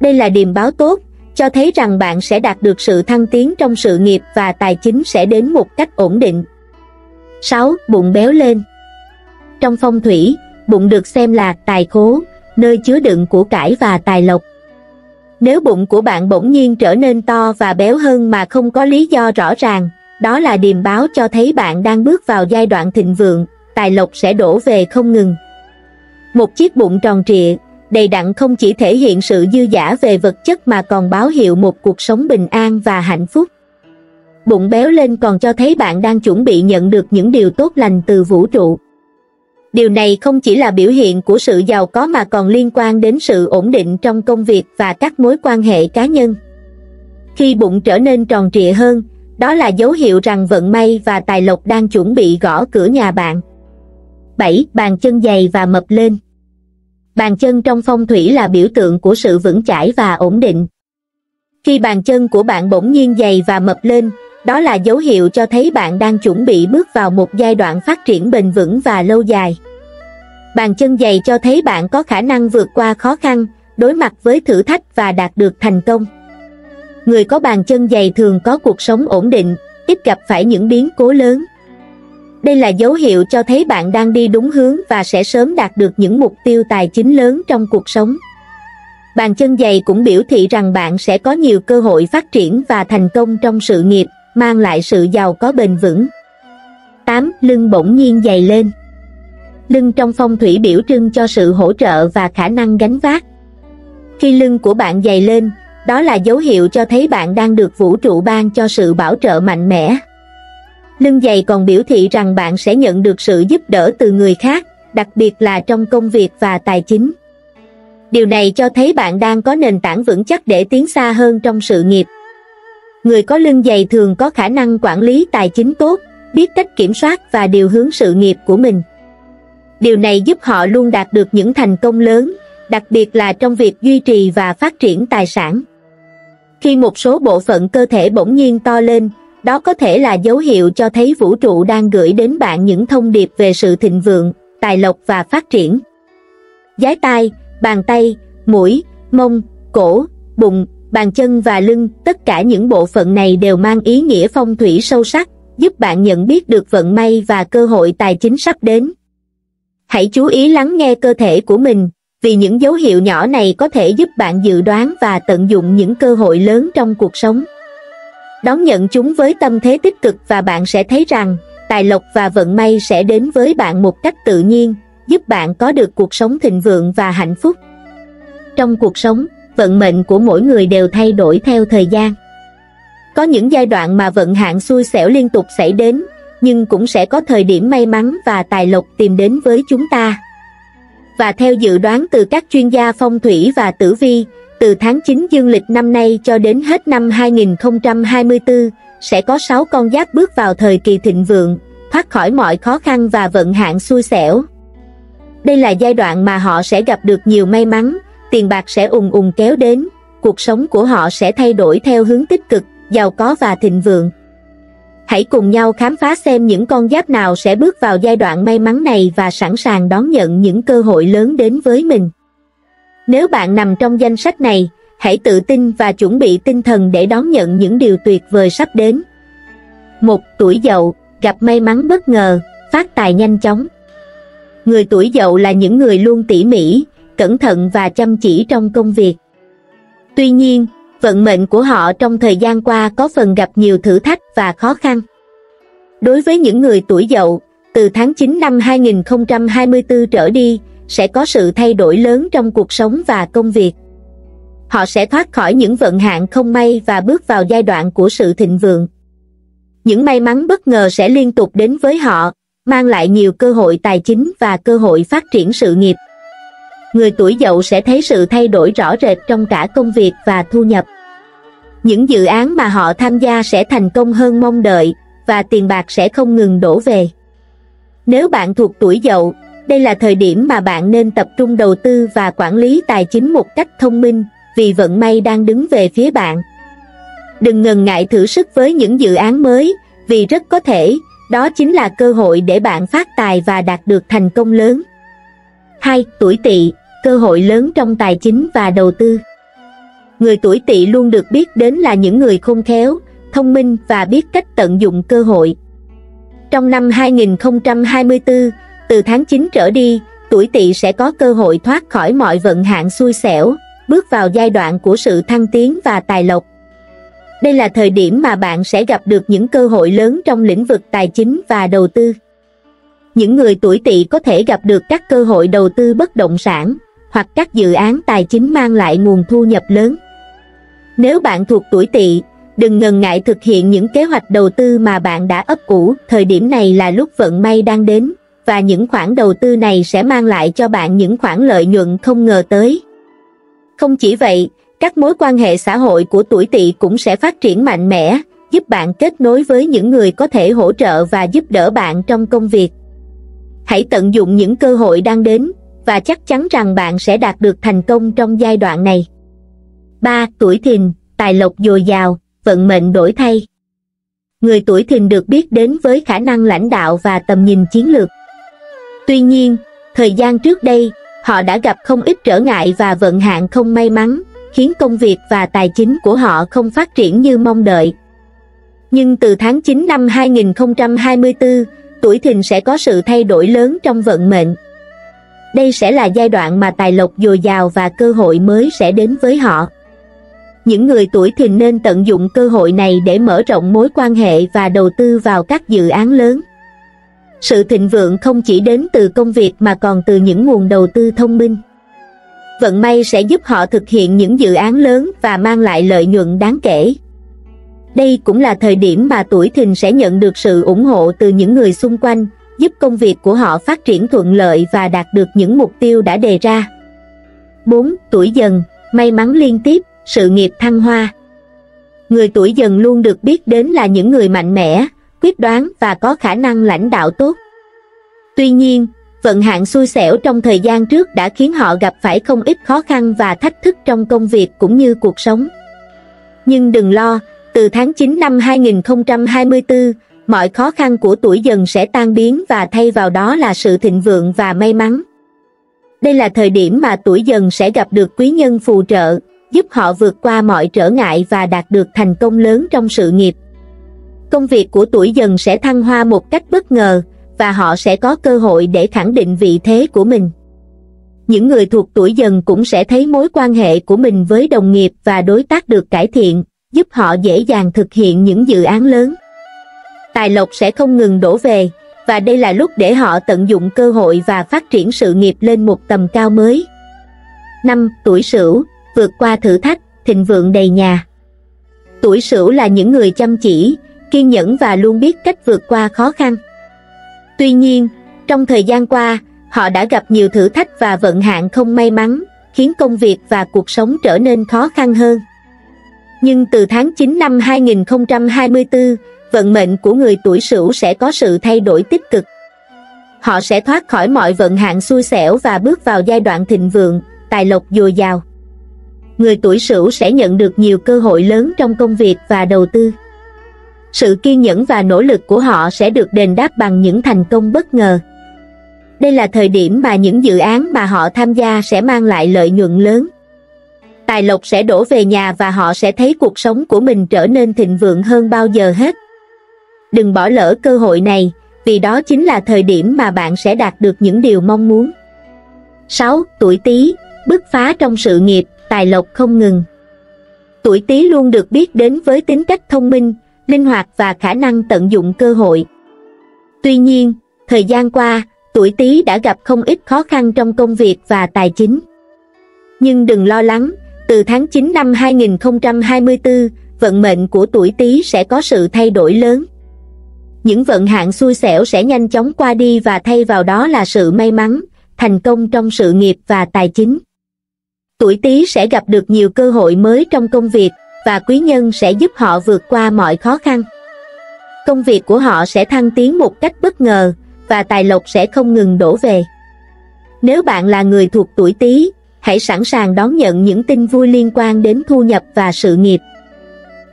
Đây là điềm báo tốt, cho thấy rằng bạn sẽ đạt được sự thăng tiến trong sự nghiệp và tài chính sẽ đến một cách ổn định. 6. Bụng béo lên Trong phong thủy, bụng được xem là tài khố, nơi chứa đựng của cải và tài lộc. Nếu bụng của bạn bỗng nhiên trở nên to và béo hơn mà không có lý do rõ ràng, đó là điềm báo cho thấy bạn đang bước vào giai đoạn thịnh vượng, tài lộc sẽ đổ về không ngừng. Một chiếc bụng tròn trịa, đầy đặn không chỉ thể hiện sự dư giả về vật chất mà còn báo hiệu một cuộc sống bình an và hạnh phúc. Bụng béo lên còn cho thấy bạn đang chuẩn bị nhận được những điều tốt lành từ vũ trụ. Điều này không chỉ là biểu hiện của sự giàu có mà còn liên quan đến sự ổn định trong công việc và các mối quan hệ cá nhân. Khi bụng trở nên tròn trịa hơn, đó là dấu hiệu rằng vận may và tài lộc đang chuẩn bị gõ cửa nhà bạn. 7. Bàn chân dày và mập lên Bàn chân trong phong thủy là biểu tượng của sự vững chãi và ổn định. Khi bàn chân của bạn bỗng nhiên dày và mập lên, đó là dấu hiệu cho thấy bạn đang chuẩn bị bước vào một giai đoạn phát triển bền vững và lâu dài. Bàn chân dày cho thấy bạn có khả năng vượt qua khó khăn, đối mặt với thử thách và đạt được thành công. Người có bàn chân dày thường có cuộc sống ổn định, ít gặp phải những biến cố lớn. Đây là dấu hiệu cho thấy bạn đang đi đúng hướng và sẽ sớm đạt được những mục tiêu tài chính lớn trong cuộc sống. Bàn chân dày cũng biểu thị rằng bạn sẽ có nhiều cơ hội phát triển và thành công trong sự nghiệp, mang lại sự giàu có bền vững. 8. Lưng bỗng nhiên dày lên Lưng trong phong thủy biểu trưng cho sự hỗ trợ và khả năng gánh vác. Khi lưng của bạn dày lên, đó là dấu hiệu cho thấy bạn đang được vũ trụ ban cho sự bảo trợ mạnh mẽ. Lưng dày còn biểu thị rằng bạn sẽ nhận được sự giúp đỡ từ người khác, đặc biệt là trong công việc và tài chính. Điều này cho thấy bạn đang có nền tảng vững chắc để tiến xa hơn trong sự nghiệp. Người có lưng dày thường có khả năng quản lý tài chính tốt, biết cách kiểm soát và điều hướng sự nghiệp của mình. Điều này giúp họ luôn đạt được những thành công lớn, đặc biệt là trong việc duy trì và phát triển tài sản. Khi một số bộ phận cơ thể bỗng nhiên to lên, đó có thể là dấu hiệu cho thấy vũ trụ đang gửi đến bạn những thông điệp về sự thịnh vượng, tài lộc và phát triển. Giái tai, bàn tay, mũi, mông, cổ, bụng, bàn chân và lưng, tất cả những bộ phận này đều mang ý nghĩa phong thủy sâu sắc, giúp bạn nhận biết được vận may và cơ hội tài chính sắp đến. Hãy chú ý lắng nghe cơ thể của mình, vì những dấu hiệu nhỏ này có thể giúp bạn dự đoán và tận dụng những cơ hội lớn trong cuộc sống. Đón nhận chúng với tâm thế tích cực và bạn sẽ thấy rằng tài lộc và vận may sẽ đến với bạn một cách tự nhiên, giúp bạn có được cuộc sống thịnh vượng và hạnh phúc. Trong cuộc sống, vận mệnh của mỗi người đều thay đổi theo thời gian. Có những giai đoạn mà vận hạn xui xẻo liên tục xảy đến, nhưng cũng sẽ có thời điểm may mắn và tài lộc tìm đến với chúng ta. Và theo dự đoán từ các chuyên gia phong thủy và tử vi, từ tháng 9 dương lịch năm nay cho đến hết năm 2024, sẽ có 6 con giáp bước vào thời kỳ thịnh vượng, thoát khỏi mọi khó khăn và vận hạn xui xẻo. Đây là giai đoạn mà họ sẽ gặp được nhiều may mắn, tiền bạc sẽ ùng ùng kéo đến, cuộc sống của họ sẽ thay đổi theo hướng tích cực, giàu có và thịnh vượng. Hãy cùng nhau khám phá xem những con giáp nào sẽ bước vào giai đoạn may mắn này và sẵn sàng đón nhận những cơ hội lớn đến với mình. Nếu bạn nằm trong danh sách này, hãy tự tin và chuẩn bị tinh thần để đón nhận những điều tuyệt vời sắp đến. Một tuổi dậu, gặp may mắn bất ngờ, phát tài nhanh chóng. Người tuổi dậu là những người luôn tỉ mỉ, cẩn thận và chăm chỉ trong công việc. Tuy nhiên, vận mệnh của họ trong thời gian qua có phần gặp nhiều thử thách và khó khăn. Đối với những người tuổi dậu, từ tháng 9 năm 2024 trở đi, sẽ có sự thay đổi lớn trong cuộc sống và công việc. Họ sẽ thoát khỏi những vận hạn không may và bước vào giai đoạn của sự thịnh vượng. Những may mắn bất ngờ sẽ liên tục đến với họ, mang lại nhiều cơ hội tài chính và cơ hội phát triển sự nghiệp. Người tuổi dậu sẽ thấy sự thay đổi rõ rệt trong cả công việc và thu nhập. Những dự án mà họ tham gia sẽ thành công hơn mong đợi, và tiền bạc sẽ không ngừng đổ về. Nếu bạn thuộc tuổi dậu, đây là thời điểm mà bạn nên tập trung đầu tư và quản lý tài chính một cách thông minh, vì vận may đang đứng về phía bạn. Đừng ngần ngại thử sức với những dự án mới, vì rất có thể, đó chính là cơ hội để bạn phát tài và đạt được thành công lớn. 2. Tuổi Tỵ, cơ hội lớn trong tài chính và đầu tư. Người tuổi Tỵ luôn được biết đến là những người khôn khéo, thông minh và biết cách tận dụng cơ hội. Trong năm 2024, từ tháng 9 trở đi, tuổi tỵ sẽ có cơ hội thoát khỏi mọi vận hạn xui xẻo, bước vào giai đoạn của sự thăng tiến và tài lộc. Đây là thời điểm mà bạn sẽ gặp được những cơ hội lớn trong lĩnh vực tài chính và đầu tư. Những người tuổi tỵ có thể gặp được các cơ hội đầu tư bất động sản hoặc các dự án tài chính mang lại nguồn thu nhập lớn. Nếu bạn thuộc tuổi tỵ, đừng ngần ngại thực hiện những kế hoạch đầu tư mà bạn đã ấp ủ. Thời điểm này là lúc vận may đang đến, và những khoản đầu tư này sẽ mang lại cho bạn những khoản lợi nhuận không ngờ tới. Không chỉ vậy, các mối quan hệ xã hội của tuổi tỵ cũng sẽ phát triển mạnh mẽ, giúp bạn kết nối với những người có thể hỗ trợ và giúp đỡ bạn trong công việc. Hãy tận dụng những cơ hội đang đến, và chắc chắn rằng bạn sẽ đạt được thành công trong giai đoạn này. 3. Tuổi thìn, tài lộc dồi dào, vận mệnh đổi thay. Người tuổi thìn được biết đến với khả năng lãnh đạo và tầm nhìn chiến lược. Tuy nhiên, thời gian trước đây, họ đã gặp không ít trở ngại và vận hạn không may mắn, khiến công việc và tài chính của họ không phát triển như mong đợi. Nhưng từ tháng 9 năm 2024, tuổi thìn sẽ có sự thay đổi lớn trong vận mệnh. Đây sẽ là giai đoạn mà tài lộc dồi dào và cơ hội mới sẽ đến với họ. Những người tuổi thìn nên tận dụng cơ hội này để mở rộng mối quan hệ và đầu tư vào các dự án lớn. Sự thịnh vượng không chỉ đến từ công việc mà còn từ những nguồn đầu tư thông minh. Vận may sẽ giúp họ thực hiện những dự án lớn và mang lại lợi nhuận đáng kể. Đây cũng là thời điểm mà tuổi thìn sẽ nhận được sự ủng hộ từ những người xung quanh, giúp công việc của họ phát triển thuận lợi và đạt được những mục tiêu đã đề ra. 4. Tuổi dần, may mắn liên tiếp, sự nghiệp thăng hoa. Người tuổi dần luôn được biết đến là những người mạnh mẽ, quyết đoán và có khả năng lãnh đạo tốt. Tuy nhiên, vận hạn xui xẻo trong thời gian trước đã khiến họ gặp phải không ít khó khăn và thách thức trong công việc cũng như cuộc sống. Nhưng đừng lo, từ tháng 9 năm 2024, mọi khó khăn của tuổi dần sẽ tan biến và thay vào đó là sự thịnh vượng và may mắn. Đây là thời điểm mà tuổi dần sẽ gặp được quý nhân phù trợ, giúp họ vượt qua mọi trở ngại và đạt được thành công lớn trong sự nghiệp. Công việc của tuổi dần sẽ thăng hoa một cách bất ngờ, và họ sẽ có cơ hội để khẳng định vị thế của mình. Những người thuộc tuổi dần cũng sẽ thấy mối quan hệ của mình với đồng nghiệp và đối tác được cải thiện, giúp họ dễ dàng thực hiện những dự án lớn. Tài lộc sẽ không ngừng đổ về, và đây là lúc để họ tận dụng cơ hội và phát triển sự nghiệp lên một tầm cao mới. Năm Tuổi Sửu, vượt qua thử thách, thịnh vượng đầy nhà. Tuổi Sửu là những người chăm chỉ, kiên nhẫn và luôn biết cách vượt qua khó khăn. Tuy nhiên, trong thời gian qua, họ đã gặp nhiều thử thách và vận hạn không may mắn, khiến công việc và cuộc sống trở nên khó khăn hơn. Nhưng từ tháng 9 năm 2024, vận mệnh của người tuổi Sửu sẽ có sự thay đổi tích cực. Họ sẽ thoát khỏi mọi vận hạn xui xẻo và bước vào giai đoạn thịnh vượng, tài lộc dồi dào. Người tuổi Sửu sẽ nhận được nhiều cơ hội lớn trong công việc và đầu tư sự kiên nhẫn và nỗ lực của họ sẽ được đền đáp bằng những thành công bất ngờ. Đây là thời điểm mà những dự án mà họ tham gia sẽ mang lại lợi nhuận lớn. Tài lộc sẽ đổ về nhà và họ sẽ thấy cuộc sống của mình trở nên thịnh vượng hơn bao giờ hết. Đừng bỏ lỡ cơ hội này, vì đó chính là thời điểm mà bạn sẽ đạt được những điều mong muốn. 6. Tuổi Tý, bứt phá trong sự nghiệp, tài lộc không ngừng. Tuổi Tý luôn được biết đến với tính cách thông minh, linh hoạt và khả năng tận dụng cơ hội. Tuy nhiên, thời gian qua, tuổi Tý đã gặp không ít khó khăn trong công việc và tài chính. Nhưng đừng lo lắng, từ tháng 9 năm 2024, vận mệnh của tuổi Tý sẽ có sự thay đổi lớn. Những vận hạn xui xẻo sẽ nhanh chóng qua đi và thay vào đó là sự may mắn, thành công trong sự nghiệp và tài chính. Tuổi Tý sẽ gặp được nhiều cơ hội mới trong công việc, và quý nhân sẽ giúp họ vượt qua mọi khó khăn. Công việc của họ sẽ thăng tiến một cách bất ngờ, và tài lộc sẽ không ngừng đổ về. Nếu bạn là người thuộc tuổi Tý, hãy sẵn sàng đón nhận những tin vui liên quan đến thu nhập và sự nghiệp.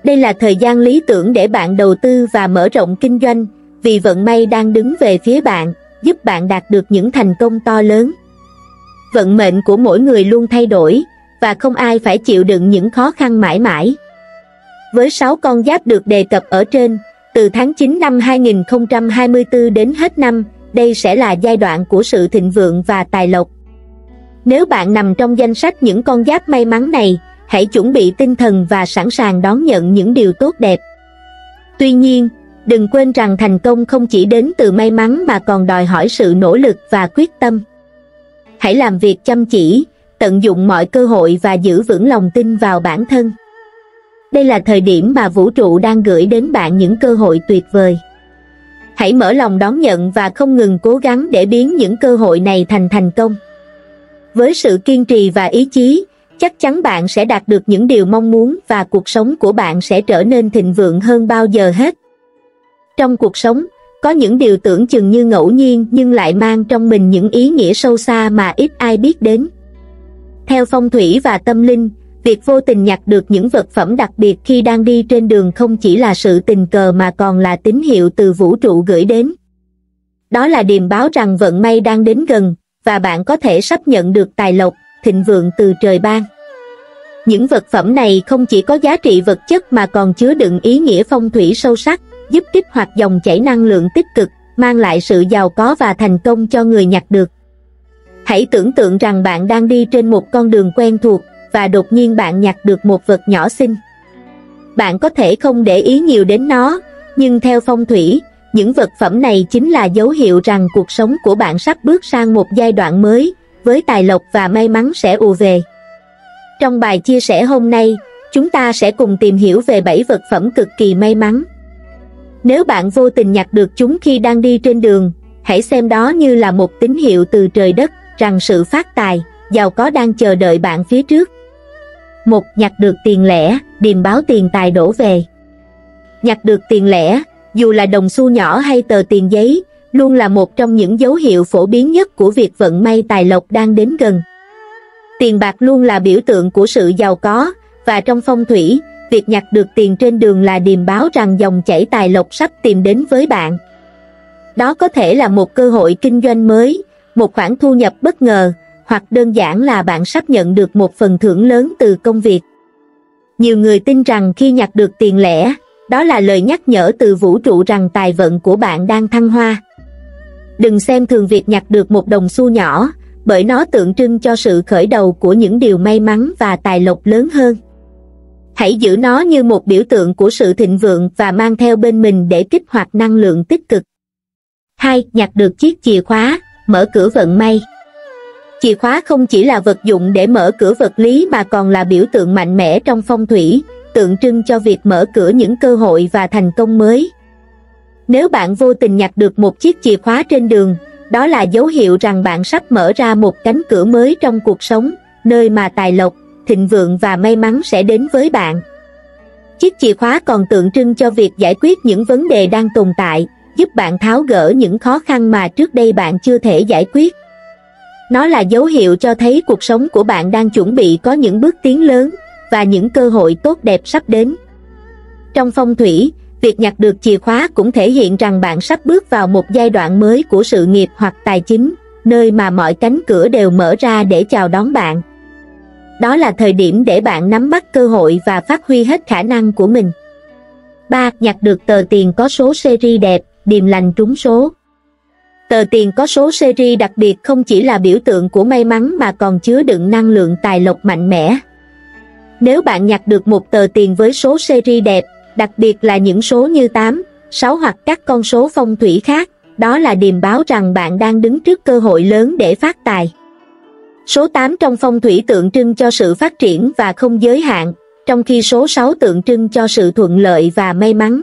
Đây là thời gian lý tưởng để bạn đầu tư và mở rộng kinh doanh, vì vận may đang đứng về phía bạn, giúp bạn đạt được những thành công to lớn. Vận mệnh của mỗi người luôn thay đổi, và không ai phải chịu đựng những khó khăn mãi mãi. Với 6 con giáp được đề cập ở trên, từ tháng 9 năm 2024 đến hết năm, đây sẽ là giai đoạn của sự thịnh vượng và tài lộc. Nếu bạn nằm trong danh sách những con giáp may mắn này, hãy chuẩn bị tinh thần và sẵn sàng đón nhận những điều tốt đẹp. Tuy nhiên, đừng quên rằng thành công không chỉ đến từ may mắn mà còn đòi hỏi sự nỗ lực và quyết tâm. Hãy làm việc chăm chỉ, tận dụng mọi cơ hội và giữ vững lòng tin vào bản thân. Đây là thời điểm mà vũ trụ đang gửi đến bạn những cơ hội tuyệt vời. Hãy mở lòng đón nhận và không ngừng cố gắng để biến những cơ hội này thành thành công. Với sự kiên trì và ý chí, chắc chắn bạn sẽ đạt được những điều mong muốn và cuộc sống của bạn sẽ trở nên thịnh vượng hơn bao giờ hết. Trong cuộc sống, có những điều tưởng chừng như ngẫu nhiên nhưng lại mang trong mình những ý nghĩa sâu xa mà ít ai biết đến. Theo phong thủy và tâm linh, việc vô tình nhặt được những vật phẩm đặc biệt khi đang đi trên đường không chỉ là sự tình cờ mà còn là tín hiệu từ vũ trụ gửi đến. Đó là điềm báo rằng vận may đang đến gần, và bạn có thể sắp nhận được tài lộc, thịnh vượng từ trời ban. Những vật phẩm này không chỉ có giá trị vật chất mà còn chứa đựng ý nghĩa phong thủy sâu sắc, giúp kích hoạt dòng chảy năng lượng tích cực, mang lại sự giàu có và thành công cho người nhặt được. Hãy tưởng tượng rằng bạn đang đi trên một con đường quen thuộc và đột nhiên bạn nhặt được một vật nhỏ xinh. Bạn có thể không để ý nhiều đến nó, nhưng theo phong thủy, những vật phẩm này chính là dấu hiệu rằng cuộc sống của bạn sắp bước sang một giai đoạn mới, với tài lộc và may mắn sẽ ùa về. Trong bài chia sẻ hôm nay, chúng ta sẽ cùng tìm hiểu về 7 vật phẩm cực kỳ may mắn. Nếu bạn vô tình nhặt được chúng khi đang đi trên đường, hãy xem đó như là một tín hiệu từ trời đất rằng sự phát tài, giàu có đang chờ đợi bạn phía trước. Một nhặt được tiền lẻ, điềm báo tiền tài đổ về. Nhặt được tiền lẻ, dù là đồng xu nhỏ hay tờ tiền giấy, luôn là một trong những dấu hiệu phổ biến nhất của việc vận may tài lộc đang đến gần. Tiền bạc luôn là biểu tượng của sự giàu có, và trong phong thủy, việc nhặt được tiền trên đường là điềm báo rằng dòng chảy tài lộc sắp tìm đến với bạn. Đó có thể là một cơ hội kinh doanh mới, một khoản thu nhập bất ngờ, hoặc đơn giản là bạn sắp nhận được một phần thưởng lớn từ công việc. Nhiều người tin rằng khi nhặt được tiền lẻ, đó là lời nhắc nhở từ vũ trụ rằng tài vận của bạn đang thăng hoa. Đừng xem thường việc nhặt được một đồng xu nhỏ, bởi nó tượng trưng cho sự khởi đầu của những điều may mắn và tài lộc lớn hơn. Hãy giữ nó như một biểu tượng của sự thịnh vượng và mang theo bên mình để kích hoạt năng lượng tích cực. 2. Nhặt được chiếc chìa khóa, mở cửa vận may. Chìa khóa không chỉ là vật dụng để mở cửa vật lý mà còn là biểu tượng mạnh mẽ trong phong thủy, tượng trưng cho việc mở cửa những cơ hội và thành công mới. Nếu bạn vô tình nhặt được một chiếc chìa khóa trên đường, đó là dấu hiệu rằng bạn sắp mở ra một cánh cửa mới trong cuộc sống, nơi mà tài lộc, thịnh vượng và may mắn sẽ đến với bạn. Chiếc chìa khóa còn tượng trưng cho việc giải quyết những vấn đề đang tồn tại, giúp bạn tháo gỡ những khó khăn mà trước đây bạn chưa thể giải quyết. Nó là dấu hiệu cho thấy cuộc sống của bạn đang chuẩn bị có những bước tiến lớn và những cơ hội tốt đẹp sắp đến. Trong phong thủy, việc nhặt được chìa khóa cũng thể hiện rằng bạn sắp bước vào một giai đoạn mới của sự nghiệp hoặc tài chính, nơi mà mọi cánh cửa đều mở ra để chào đón bạn. Đó là thời điểm để bạn nắm bắt cơ hội và phát huy hết khả năng của mình. 3. Nhặt được tờ tiền có số seri đẹp, điềm lành trúng số. Tờ tiền có số seri đặc biệt không chỉ là biểu tượng của may mắn mà còn chứa đựng năng lượng tài lộc mạnh mẽ. Nếu bạn nhặt được một tờ tiền với số seri đẹp, đặc biệt là những số như 8, 6 hoặc các con số phong thủy khác, đó là điềm báo rằng bạn đang đứng trước cơ hội lớn để phát tài. Số 8 trong phong thủy tượng trưng cho sự phát triển và không giới hạn, trong khi số 6 tượng trưng cho sự thuận lợi và may mắn.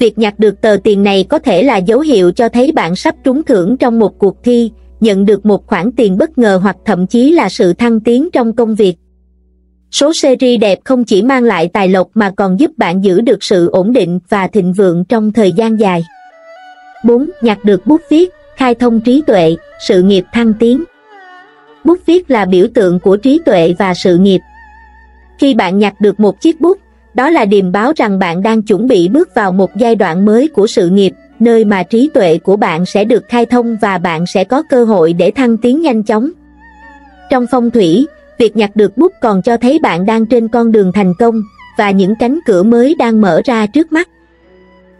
Việc nhặt được tờ tiền này có thể là dấu hiệu cho thấy bạn sắp trúng thưởng trong một cuộc thi, nhận được một khoản tiền bất ngờ hoặc thậm chí là sự thăng tiến trong công việc. Số series đẹp không chỉ mang lại tài lộc mà còn giúp bạn giữ được sự ổn định và thịnh vượng trong thời gian dài. 4. Nhặt được bút viết, khai thông trí tuệ, sự nghiệp thăng tiến. Bút viết là biểu tượng của trí tuệ và sự nghiệp. Khi bạn nhặt được một chiếc bút, đó là điềm báo rằng bạn đang chuẩn bị bước vào một giai đoạn mới của sự nghiệp, nơi mà trí tuệ của bạn sẽ được khai thông và bạn sẽ có cơ hội để thăng tiến nhanh chóng. Trong phong thủy, việc nhặt được bút còn cho thấy bạn đang trên con đường thành công và những cánh cửa mới đang mở ra trước mắt.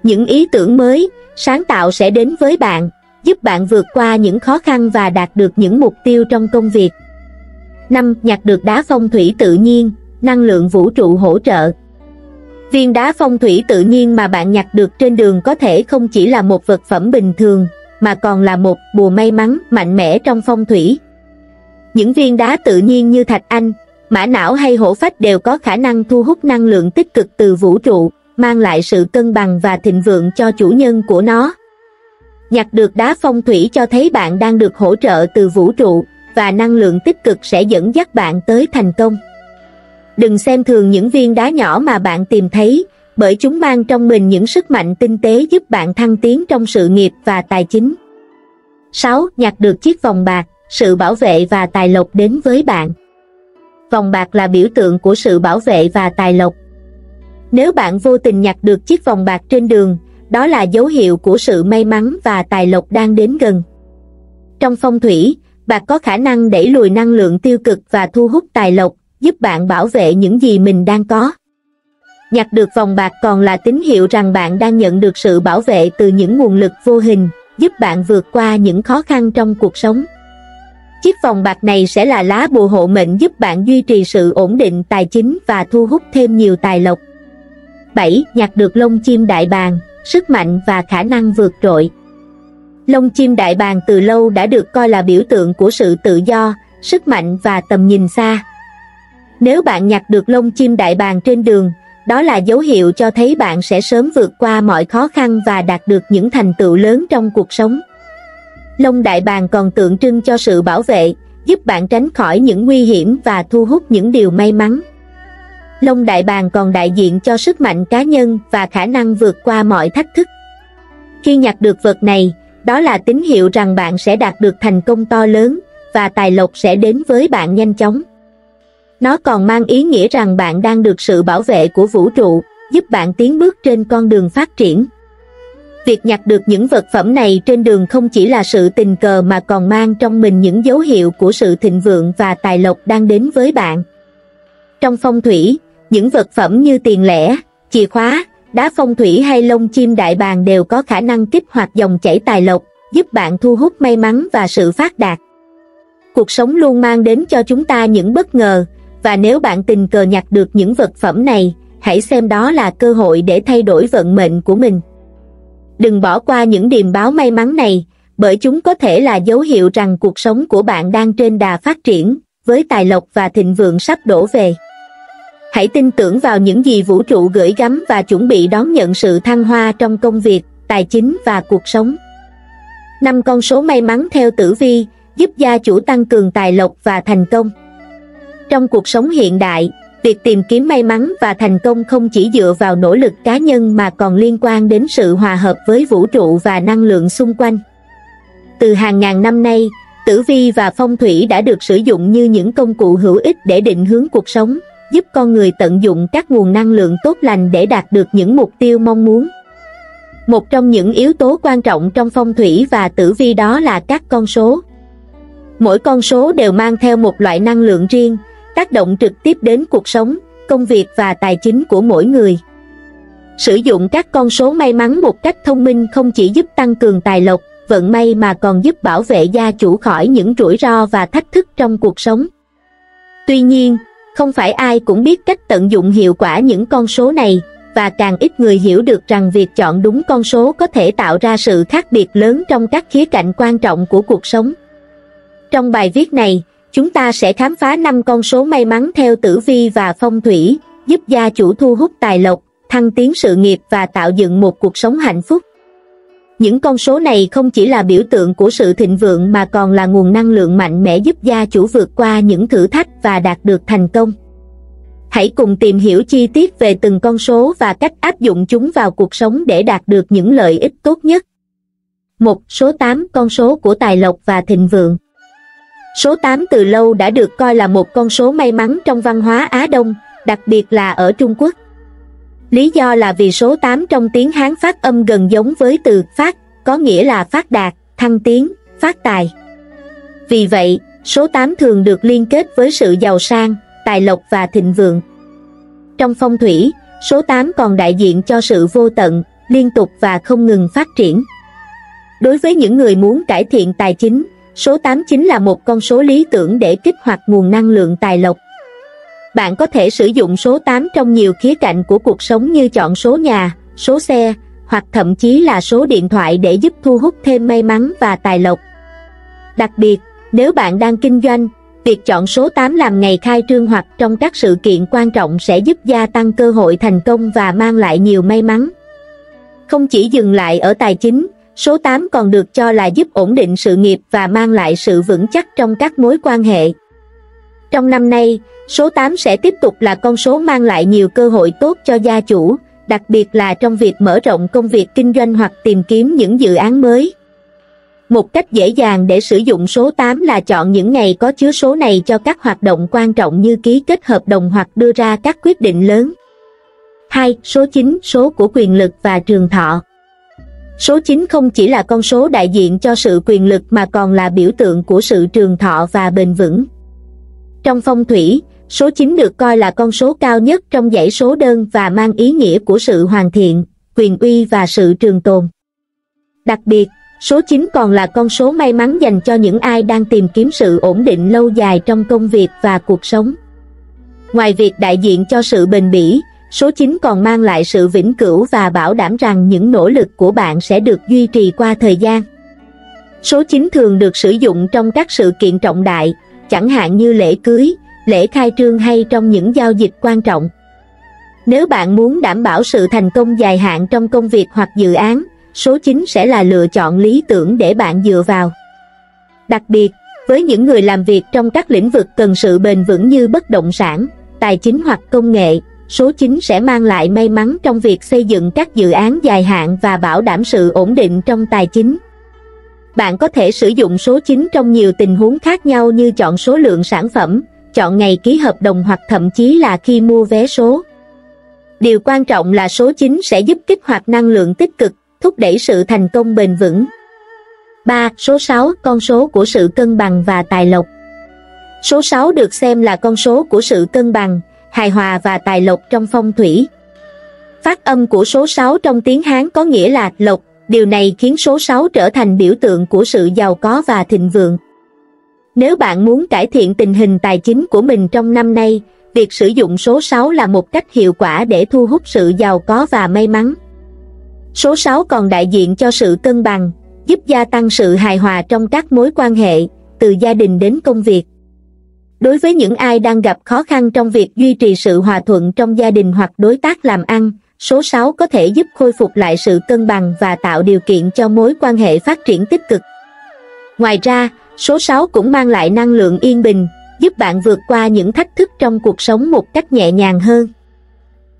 Những ý tưởng mới, sáng tạo sẽ đến với bạn, giúp bạn vượt qua những khó khăn và đạt được những mục tiêu trong công việc. 5. Nhặt được đá phong thủy tự nhiên, năng lượng vũ trụ hỗ trợ. Viên đá phong thủy tự nhiên mà bạn nhặt được trên đường có thể không chỉ là một vật phẩm bình thường, mà còn là một bùa may mắn mạnh mẽ trong phong thủy. Những viên đá tự nhiên như thạch anh, mã não hay hổ phách đều có khả năng thu hút năng lượng tích cực từ vũ trụ, mang lại sự cân bằng và thịnh vượng cho chủ nhân của nó. Nhặt được đá phong thủy cho thấy bạn đang được hỗ trợ từ vũ trụ, và năng lượng tích cực sẽ dẫn dắt bạn tới thành công. Đừng xem thường những viên đá nhỏ mà bạn tìm thấy, bởi chúng mang trong mình những sức mạnh tinh tế giúp bạn thăng tiến trong sự nghiệp và tài chính. 6. Nhặt được chiếc vòng bạc, sự bảo vệ và tài lộc đến với bạn. Vòng bạc là biểu tượng của sự bảo vệ và tài lộc. Nếu bạn vô tình nhặt được chiếc vòng bạc trên đường, đó là dấu hiệu của sự may mắn và tài lộc đang đến gần. Trong phong thủy, bạc có khả năng đẩy lùi năng lượng tiêu cực và thu hút tài lộc, giúp bạn bảo vệ những gì mình đang có. Nhặt được vòng bạc còn là tín hiệu rằng bạn đang nhận được sự bảo vệ từ những nguồn lực vô hình, giúp bạn vượt qua những khó khăn trong cuộc sống. Chiếc vòng bạc này sẽ là lá bùa hộ mệnh giúp bạn duy trì sự ổn định tài chính và thu hút thêm nhiều tài lộc. 7. Nhặt được lông chim đại bàng, sức mạnh và khả năng vượt trội. Lông chim đại bàng từ lâu đã được coi là biểu tượng của sự tự do, sức mạnh và tầm nhìn xa. Nếu bạn nhặt được lông chim đại bàng trên đường, đó là dấu hiệu cho thấy bạn sẽ sớm vượt qua mọi khó khăn và đạt được những thành tựu lớn trong cuộc sống. Lông đại bàng còn tượng trưng cho sự bảo vệ, giúp bạn tránh khỏi những nguy hiểm và thu hút những điều may mắn. Lông đại bàng còn đại diện cho sức mạnh cá nhân và khả năng vượt qua mọi thách thức. Khi nhặt được vật này, đó là tín hiệu rằng bạn sẽ đạt được thành công to lớn và tài lộc sẽ đến với bạn nhanh chóng. Nó còn mang ý nghĩa rằng bạn đang được sự bảo vệ của vũ trụ, giúp bạn tiến bước trên con đường phát triển. Việc nhặt được những vật phẩm này trên đường không chỉ là sự tình cờ mà còn mang trong mình những dấu hiệu của sự thịnh vượng và tài lộc đang đến với bạn. Trong phong thủy, những vật phẩm như tiền lẻ, chìa khóa, đá phong thủy hay lông chim đại bàng đều có khả năng kích hoạt dòng chảy tài lộc, giúp bạn thu hút may mắn và sự phát đạt. Cuộc sống luôn mang đến cho chúng ta những bất ngờ, và nếu bạn tình cờ nhặt được những vật phẩm này, hãy xem đó là cơ hội để thay đổi vận mệnh của mình. Đừng bỏ qua những điềm báo may mắn này, bởi chúng có thể là dấu hiệu rằng cuộc sống của bạn đang trên đà phát triển, với tài lộc và thịnh vượng sắp đổ về. Hãy tin tưởng vào những gì vũ trụ gửi gắm và chuẩn bị đón nhận sự thăng hoa trong công việc, tài chính và cuộc sống. Năm con số may mắn theo tử vi, giúp gia chủ tăng cường tài lộc và thành công. Trong cuộc sống hiện đại, việc tìm kiếm may mắn và thành công không chỉ dựa vào nỗ lực cá nhân mà còn liên quan đến sự hòa hợp với vũ trụ và năng lượng xung quanh. Từ hàng ngàn năm nay, tử vi và phong thủy đã được sử dụng như những công cụ hữu ích để định hướng cuộc sống, giúp con người tận dụng các nguồn năng lượng tốt lành để đạt được những mục tiêu mong muốn. Một trong những yếu tố quan trọng trong phong thủy và tử vi đó là các con số. Mỗi con số đều mang theo một loại năng lượng riêng, tác động trực tiếp đến cuộc sống, công việc và tài chính của mỗi người. Sử dụng các con số may mắn một cách thông minh không chỉ giúp tăng cường tài lộc, vận may mà còn giúp bảo vệ gia chủ khỏi những rủi ro và thách thức trong cuộc sống. Tuy nhiên, không phải ai cũng biết cách tận dụng hiệu quả những con số này, và càng ít người hiểu được rằng việc chọn đúng con số có thể tạo ra sự khác biệt lớn trong các khía cạnh quan trọng của cuộc sống. Trong bài viết này, chúng ta sẽ khám phá 5 con số may mắn theo tử vi và phong thủy, giúp gia chủ thu hút tài lộc, thăng tiến sự nghiệp và tạo dựng một cuộc sống hạnh phúc. Những con số này không chỉ là biểu tượng của sự thịnh vượng mà còn là nguồn năng lượng mạnh mẽ giúp gia chủ vượt qua những thử thách và đạt được thành công. Hãy cùng tìm hiểu chi tiết về từng con số và cách áp dụng chúng vào cuộc sống để đạt được những lợi ích tốt nhất. Một Số 8 con số của tài lộc và thịnh vượng Số 8 từ lâu đã được coi là một con số may mắn trong văn hóa Á Đông, đặc biệt là ở Trung Quốc. Lý do là vì số 8 trong tiếng Hán phát âm gần giống với từ phát, có nghĩa là phát đạt, thăng tiến, phát tài. Vì vậy, số 8 thường được liên kết với sự giàu sang, tài lộc và thịnh vượng. Trong phong thủy, số 8 còn đại diện cho sự vô tận, liên tục và không ngừng phát triển. Đối với những người muốn cải thiện tài chính, số 8 chính là một con số lý tưởng để kích hoạt nguồn năng lượng tài lộc. bạn có thể sử dụng số 8 trong nhiều khía cạnh của cuộc sống như chọn số nhà, số xe, hoặc thậm chí là số điện thoại để giúp thu hút thêm may mắn và tài lộc. Đặc biệt, nếu bạn đang kinh doanh, việc chọn số 8 làm ngày khai trương hoặc trong các sự kiện quan trọng sẽ giúp gia tăng cơ hội thành công và mang lại nhiều may mắn. Không chỉ dừng lại ở tài chính, số 8 còn được cho là giúp ổn định sự nghiệp và mang lại sự vững chắc trong các mối quan hệ. Trong năm nay, số 8 sẽ tiếp tục là con số mang lại nhiều cơ hội tốt cho gia chủ, đặc biệt là trong việc mở rộng công việc kinh doanh hoặc tìm kiếm những dự án mới. Một cách dễ dàng để sử dụng số 8 là chọn những ngày có chứa số này cho các hoạt động quan trọng như ký kết hợp đồng hoặc đưa ra các quyết định lớn. 2. Số 9, số của quyền lực và trường thọ. Số 9 không chỉ là con số đại diện cho sự quyền lực mà còn là biểu tượng của sự trường thọ và bền vững. Trong phong thủy, số 9 được coi là con số cao nhất trong dãy số đơn và mang ý nghĩa của sự hoàn thiện, quyền uy và sự trường tồn. Đặc biệt, số 9 còn là con số may mắn dành cho những ai đang tìm kiếm sự ổn định lâu dài trong công việc và cuộc sống. Ngoài việc đại diện cho sự bền bỉ, số 9 còn mang lại sự vĩnh cửu và bảo đảm rằng những nỗ lực của bạn sẽ được duy trì qua thời gian. Số 9 thường được sử dụng trong các sự kiện trọng đại, chẳng hạn như lễ cưới, lễ khai trương hay trong những giao dịch quan trọng. Nếu bạn muốn đảm bảo sự thành công dài hạn trong công việc hoặc dự án, số 9 sẽ là lựa chọn lý tưởng để bạn dựa vào. Đặc biệt, với những người làm việc trong các lĩnh vực cần sự bền vững như bất động sản, tài chính hoặc công nghệ, số 9 sẽ mang lại may mắn trong việc xây dựng các dự án dài hạn và bảo đảm sự ổn định trong tài chính. Bạn có thể sử dụng số 9 trong nhiều tình huống khác nhau như chọn số lượng sản phẩm, chọn ngày ký hợp đồng hoặc thậm chí là khi mua vé số. Điều quan trọng là số 9 sẽ giúp kích hoạt năng lượng tích cực, thúc đẩy sự thành công bền vững. 3. Số 6, con số của sự cân bằng và tài lộc. Số 6 được xem là con số của sự cân bằng, hài hòa và tài lộc trong phong thủy. Phát âm của số 6 trong tiếng Hán có nghĩa là lộc, điều này khiến số 6 trở thành biểu tượng của sự giàu có và thịnh vượng. Nếu bạn muốn cải thiện tình hình tài chính của mình trong năm nay, việc sử dụng số 6 là một cách hiệu quả để thu hút sự giàu có và may mắn. Số 6 còn đại diện cho sự cân bằng, giúp gia tăng sự hài hòa trong các mối quan hệ, từ gia đình đến công việc. Đối với những ai đang gặp khó khăn trong việc duy trì sự hòa thuận trong gia đình hoặc đối tác làm ăn, số 6 có thể giúp khôi phục lại sự cân bằng và tạo điều kiện cho mối quan hệ phát triển tích cực. Ngoài ra, số 6 cũng mang lại năng lượng yên bình, giúp bạn vượt qua những thách thức trong cuộc sống một cách nhẹ nhàng hơn.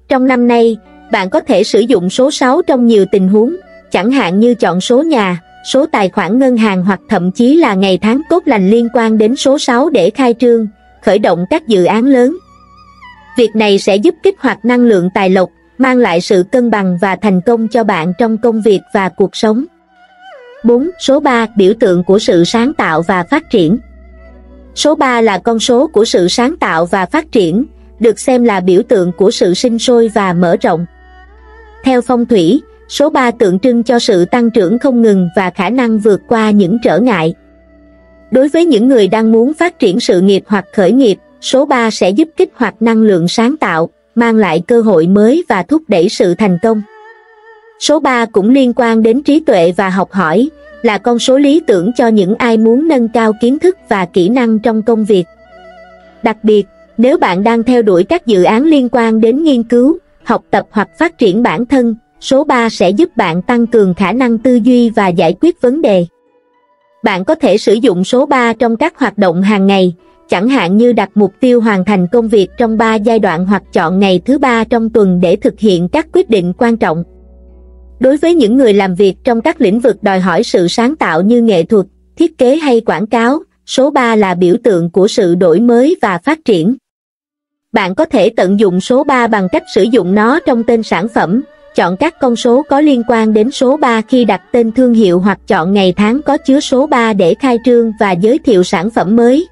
Trong năm nay, bạn có thể sử dụng số 6 trong nhiều tình huống, chẳng hạn như chọn số nhà, số tài khoản ngân hàng hoặc thậm chí là ngày tháng tốt lành liên quan đến số 6 để khai trương, khởi động các dự án lớn. Việc này sẽ giúp kích hoạt năng lượng tài lộc, mang lại sự cân bằng và thành công cho bạn trong công việc và cuộc sống. 4. Số 3 biểu tượng của sự sáng tạo và phát triển. Số 3 là con số của sự sáng tạo và phát triển, được xem là biểu tượng của sự sinh sôi và mở rộng. Theo phong thủy, số 3 tượng trưng cho sự tăng trưởng không ngừng và khả năng vượt qua những trở ngại. Đối với những người đang muốn phát triển sự nghiệp hoặc khởi nghiệp, số 3 sẽ giúp kích hoạt năng lượng sáng tạo, mang lại cơ hội mới và thúc đẩy sự thành công. Số 3 cũng liên quan đến trí tuệ và học hỏi, là con số lý tưởng cho những ai muốn nâng cao kiến thức và kỹ năng trong công việc. Đặc biệt, nếu bạn đang theo đuổi các dự án liên quan đến nghiên cứu, học tập hoặc phát triển bản thân, số 3 sẽ giúp bạn tăng cường khả năng tư duy và giải quyết vấn đề. Bạn có thể sử dụng số 3 trong các hoạt động hàng ngày, chẳng hạn như đặt mục tiêu hoàn thành công việc trong 3 giai đoạn hoặc chọn ngày thứ ba trong tuần để thực hiện các quyết định quan trọng. Đối với những người làm việc trong các lĩnh vực đòi hỏi sự sáng tạo như nghệ thuật, thiết kế hay quảng cáo, số 3 là biểu tượng của sự đổi mới và phát triển. Bạn có thể tận dụng số 3 bằng cách sử dụng nó trong tên sản phẩm, chọn các con số có liên quan đến số 3 khi đặt tên thương hiệu hoặc chọn ngày tháng có chứa số 3 để khai trương và giới thiệu sản phẩm mới.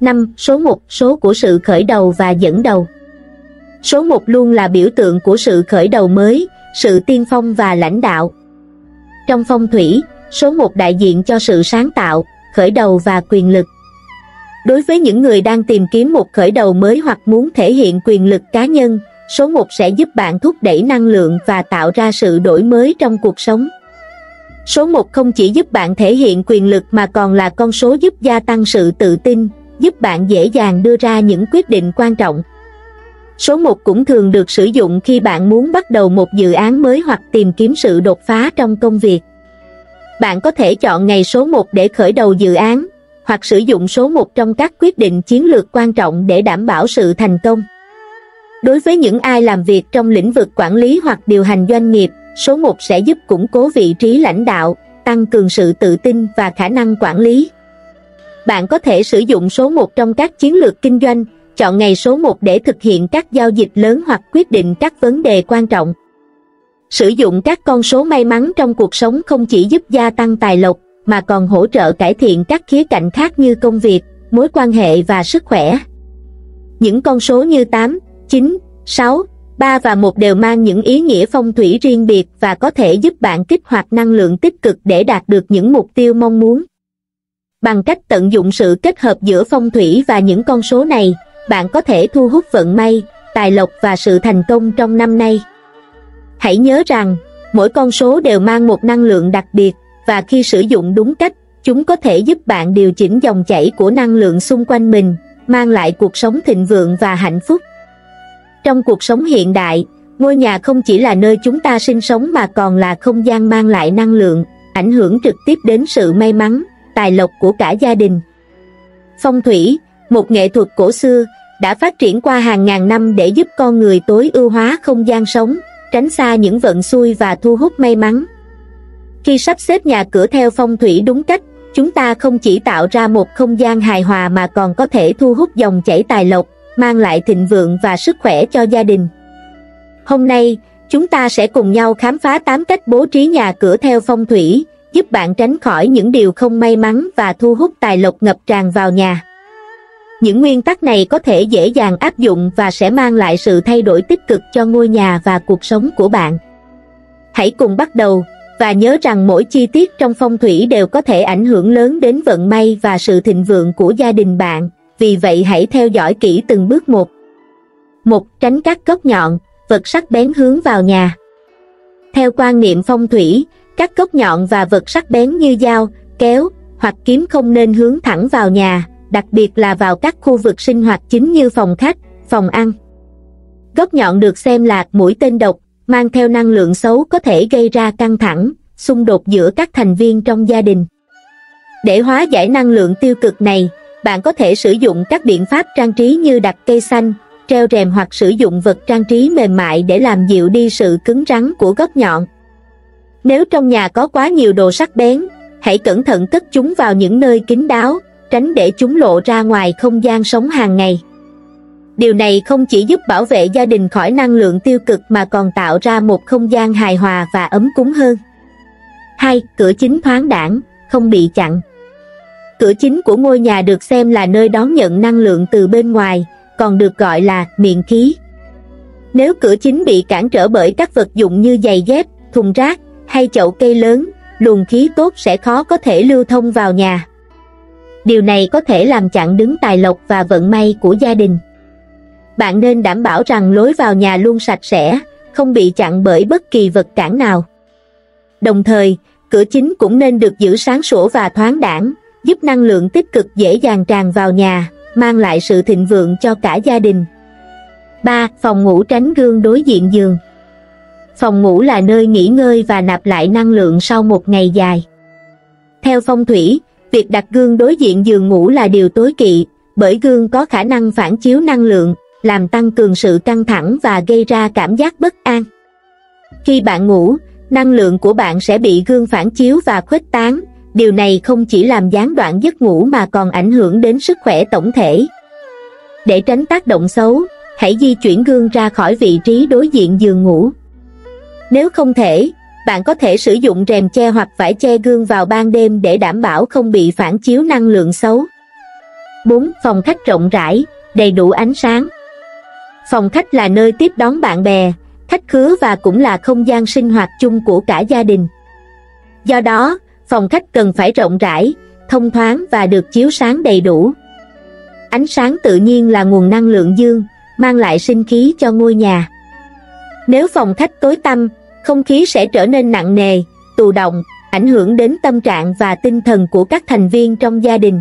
5. Số 1. Số của sự khởi đầu và dẫn đầu Số 1 luôn là biểu tượng của sự khởi đầu mới, sự tiên phong và lãnh đạo. Trong phong thủy, số 1 đại diện cho sự sáng tạo, khởi đầu và quyền lực. Đối với những người đang tìm kiếm một khởi đầu mới hoặc muốn thể hiện quyền lực cá nhân, số 1 sẽ giúp bạn thúc đẩy năng lượng và tạo ra sự đổi mới trong cuộc sống. Số 1 không chỉ giúp bạn thể hiện quyền lực mà còn là con số giúp gia tăng sự tự tin, giúp bạn dễ dàng đưa ra những quyết định quan trọng. Số 1 cũng thường được sử dụng khi bạn muốn bắt đầu một dự án mới hoặc tìm kiếm sự đột phá trong công việc. Bạn có thể chọn ngày số 1 để khởi đầu dự án, hoặc sử dụng số 1 trong các quyết định chiến lược quan trọng để đảm bảo sự thành công. Đối với những ai làm việc trong lĩnh vực quản lý hoặc điều hành doanh nghiệp, số 1 sẽ giúp củng cố vị trí lãnh đạo, tăng cường sự tự tin và khả năng quản lý. Bạn có thể sử dụng số 1 trong các chiến lược kinh doanh, chọn ngày số 1 để thực hiện các giao dịch lớn hoặc quyết định các vấn đề quan trọng. Sử dụng các con số may mắn trong cuộc sống không chỉ giúp gia tăng tài lộc, mà còn hỗ trợ cải thiện các khía cạnh khác như công việc, mối quan hệ và sức khỏe. Những con số như 8, 9, 6, 3 và 1 đều mang những ý nghĩa phong thủy riêng biệt và có thể giúp bạn kích hoạt năng lượng tích cực để đạt được những mục tiêu mong muốn. Bằng cách tận dụng sự kết hợp giữa phong thủy và những con số này, bạn có thể thu hút vận may, tài lộc và sự thành công trong năm nay. Hãy nhớ rằng, mỗi con số đều mang một năng lượng đặc biệt, và khi sử dụng đúng cách, chúng có thể giúp bạn điều chỉnh dòng chảy của năng lượng xung quanh mình, mang lại cuộc sống thịnh vượng và hạnh phúc. Trong cuộc sống hiện đại, ngôi nhà không chỉ là nơi chúng ta sinh sống mà còn là không gian mang lại năng lượng, ảnh hưởng trực tiếp đến sự may mắn, tài lộc của cả gia đình. Phong thủy, một nghệ thuật cổ xưa, đã phát triển qua hàng ngàn năm để giúp con người tối ưu hóa không gian sống, tránh xa những vận xui và thu hút may mắn. Khi sắp xếp nhà cửa theo phong thủy đúng cách, chúng ta không chỉ tạo ra một không gian hài hòa mà còn có thể thu hút dòng chảy tài lộc, mang lại thịnh vượng và sức khỏe cho gia đình. Hôm nay, chúng ta sẽ cùng nhau khám phá 8 cách bố trí nhà cửa theo phong thủy, giúp bạn tránh khỏi những điều không may mắn và thu hút tài lộc ngập tràn vào nhà. Những nguyên tắc này có thể dễ dàng áp dụng và sẽ mang lại sự thay đổi tích cực cho ngôi nhà và cuộc sống của bạn. Hãy cùng bắt đầu, và nhớ rằng mỗi chi tiết trong phong thủy đều có thể ảnh hưởng lớn đến vận may và sự thịnh vượng của gia đình bạn, vì vậy hãy theo dõi kỹ từng bước một. Một, tránh các gốc nhọn, vật sắc bén hướng vào nhà. Theo quan niệm phong thủy, các gốc nhọn và vật sắc bén như dao, kéo hoặc kiếm không nên hướng thẳng vào nhà, đặc biệt là vào các khu vực sinh hoạt chính như phòng khách, phòng ăn. Gốc nhọn được xem là mũi tên độc, mang theo năng lượng xấu có thể gây ra căng thẳng, xung đột giữa các thành viên trong gia đình. Để hóa giải năng lượng tiêu cực này, bạn có thể sử dụng các biện pháp trang trí như đặt cây xanh, treo rèm hoặc sử dụng vật trang trí mềm mại để làm dịu đi sự cứng rắn của góc nhọn. Nếu trong nhà có quá nhiều đồ sắc bén, hãy cẩn thận cất chúng vào những nơi kín đáo, tránh để chúng lộ ra ngoài không gian sống hàng ngày. Điều này không chỉ giúp bảo vệ gia đình khỏi năng lượng tiêu cực mà còn tạo ra một không gian hài hòa và ấm cúng hơn. 2. Cửa chính thoáng đẳng, không bị chặn. Cửa chính của ngôi nhà được xem là nơi đón nhận năng lượng từ bên ngoài, còn được gọi là miệng khí. Nếu cửa chính bị cản trở bởi các vật dụng như giày dép, thùng rác hay chậu cây lớn, luồng khí tốt sẽ khó có thể lưu thông vào nhà. Điều này có thể làm chặn đứng tài lộc và vận may của gia đình bạn nên đảm bảo rằng lối vào nhà luôn sạch sẽ, không bị chặn bởi bất kỳ vật cản nào. Đồng thời, cửa chính cũng nên được giữ sáng sủa và thoáng đãng, giúp năng lượng tích cực dễ dàng tràn vào nhà, mang lại sự thịnh vượng cho cả gia đình. 3. Phòng ngủ tránh gương đối diện giường Phòng ngủ là nơi nghỉ ngơi và nạp lại năng lượng sau một ngày dài. Theo phong thủy, việc đặt gương đối diện giường ngủ là điều tối kỵ, bởi gương có khả năng phản chiếu năng lượng, làm tăng cường sự căng thẳng và gây ra cảm giác bất an. Khi bạn ngủ, năng lượng của bạn sẽ bị gương phản chiếu và khuếch tán, điều này không chỉ làm gián đoạn giấc ngủ mà còn ảnh hưởng đến sức khỏe tổng thể. Để tránh tác động xấu, hãy di chuyển gương ra khỏi vị trí đối diện giường ngủ. Nếu không thể, bạn có thể sử dụng rèm che hoặc vải che gương vào ban đêm để đảm bảo không bị phản chiếu năng lượng xấu. 4. Phòng khách rộng rãi, đầy đủ ánh sáng. Phòng khách là nơi tiếp đón bạn bè, khách khứa và cũng là không gian sinh hoạt chung của cả gia đình. Do đó, phòng khách cần phải rộng rãi, thông thoáng và được chiếu sáng đầy đủ. Ánh sáng tự nhiên là nguồn năng lượng dương, mang lại sinh khí cho ngôi nhà. Nếu phòng khách tối tăm, không khí sẽ trở nên nặng nề, tù động, ảnh hưởng đến tâm trạng và tinh thần của các thành viên trong gia đình.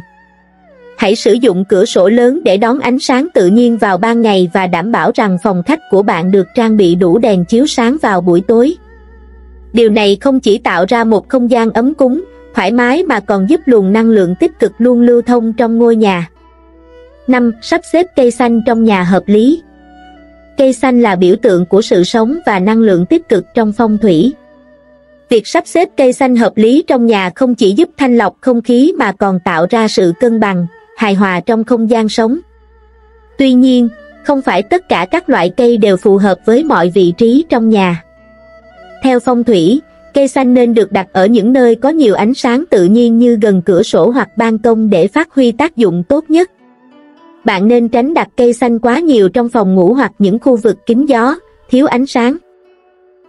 Hãy sử dụng cửa sổ lớn để đón ánh sáng tự nhiên vào ban ngày và đảm bảo rằng phòng khách của bạn được trang bị đủ đèn chiếu sáng vào buổi tối. Điều này không chỉ tạo ra một không gian ấm cúng, thoải mái mà còn giúp luồng năng lượng tích cực luôn lưu thông trong ngôi nhà. 5. Sắp xếp cây xanh trong nhà hợp lý Cây xanh là biểu tượng của sự sống và năng lượng tích cực trong phong thủy. Việc sắp xếp cây xanh hợp lý trong nhà không chỉ giúp thanh lọc không khí mà còn tạo ra sự cân bằng, hài hòa trong không gian sống. Tuy nhiên, không phải tất cả các loại cây đều phù hợp với mọi vị trí trong nhà. Theo phong thủy, cây xanh nên được đặt ở những nơi có nhiều ánh sáng tự nhiên như gần cửa sổ hoặc ban công để phát huy tác dụng tốt nhất. Bạn nên tránh đặt cây xanh quá nhiều trong phòng ngủ hoặc những khu vực kín gió, thiếu ánh sáng.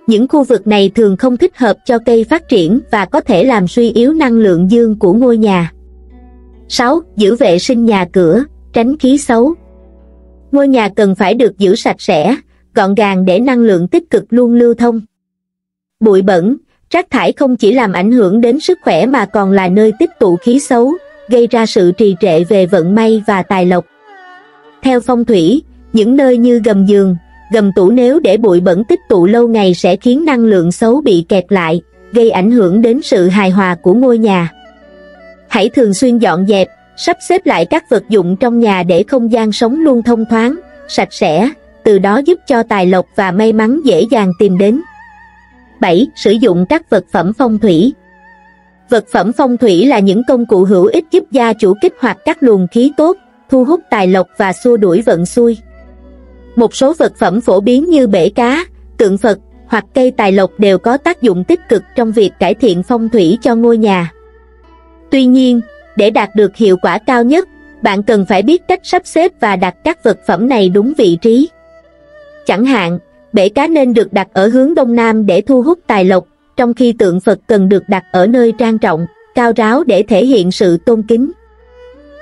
Những khu vực này thường không thích hợp cho cây phát triển và có thể làm suy yếu năng lượng dương của ngôi nhà. 6. Giữ vệ sinh nhà cửa, tránh khí xấu. Ngôi nhà cần phải được giữ sạch sẽ, gọn gàng để năng lượng tích cực luôn lưu thông. Bụi bẩn, rác thải không chỉ làm ảnh hưởng đến sức khỏe mà còn là nơi tích tụ khí xấu, gây ra sự trì trệ về vận may và tài lộc. Theo phong thủy, những nơi như gầm giường, gầm tủ nếu để bụi bẩn tích tụ lâu ngày sẽ khiến năng lượng xấu bị kẹt lại, gây ảnh hưởng đến sự hài hòa của ngôi nhà. Hãy thường xuyên dọn dẹp, sắp xếp lại các vật dụng trong nhà để không gian sống luôn thông thoáng, sạch sẽ, từ đó giúp cho tài lộc và may mắn dễ dàng tìm đến. 7. Sử dụng các vật phẩm phong thủy Vật phẩm phong thủy là những công cụ hữu ích giúp gia chủ kích hoạt các luồng khí tốt, thu hút tài lộc và xua đuổi vận xui. Một số vật phẩm phổ biến như bể cá, tượng Phật hoặc cây tài lộc đều có tác dụng tích cực trong việc cải thiện phong thủy cho ngôi nhà. Tuy nhiên, để đạt được hiệu quả cao nhất, bạn cần phải biết cách sắp xếp và đặt các vật phẩm này đúng vị trí. Chẳng hạn, bể cá nên được đặt ở hướng đông nam để thu hút tài lộc, trong khi tượng Phật cần được đặt ở nơi trang trọng, cao ráo để thể hiện sự tôn kính.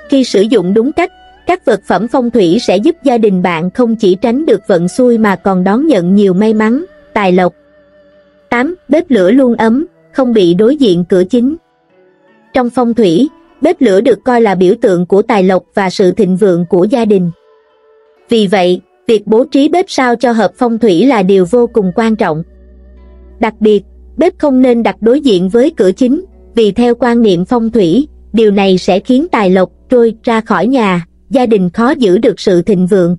Khi sử dụng đúng cách, các vật phẩm phong thủy sẽ giúp gia đình bạn không chỉ tránh được vận xui mà còn đón nhận nhiều may mắn, tài lộc. 8. Bếp lửa luôn ấm, không bị đối diện cửa chính. Trong phong thủy, bếp lửa được coi là biểu tượng của tài lộc và sự thịnh vượng của gia đình. Vì vậy, việc bố trí bếp sao cho hợp phong thủy là điều vô cùng quan trọng. Đặc biệt, bếp không nên đặt đối diện với cửa chính, vì theo quan niệm phong thủy, điều này sẽ khiến tài lộc trôi ra khỏi nhà, gia đình khó giữ được sự thịnh vượng.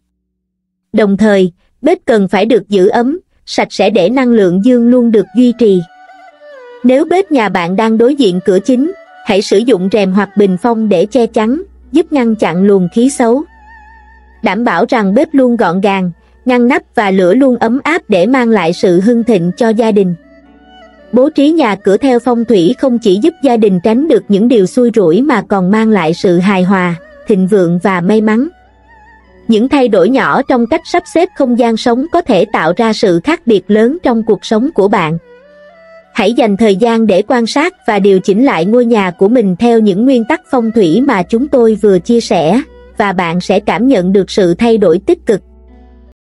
Đồng thời, bếp cần phải được giữ ấm, sạch sẽ để năng lượng dương luôn được duy trì. Nếu bếp nhà bạn đang đối diện cửa chính, hãy sử dụng rèm hoặc bình phong để che chắn, giúp ngăn chặn luồng khí xấu. Đảm bảo rằng bếp luôn gọn gàng, ngăn nắp và lửa luôn ấm áp để mang lại sự hưng thịnh cho gia đình. Bố trí nhà cửa theo phong thủy không chỉ giúp gia đình tránh được những điều xui rủi mà còn mang lại sự hài hòa, thịnh vượng và may mắn. Những thay đổi nhỏ trong cách sắp xếp không gian sống có thể tạo ra sự khác biệt lớn trong cuộc sống của bạn. Hãy dành thời gian để quan sát và điều chỉnh lại ngôi nhà của mình theo những nguyên tắc phong thủy mà chúng tôi vừa chia sẻ, và bạn sẽ cảm nhận được sự thay đổi tích cực.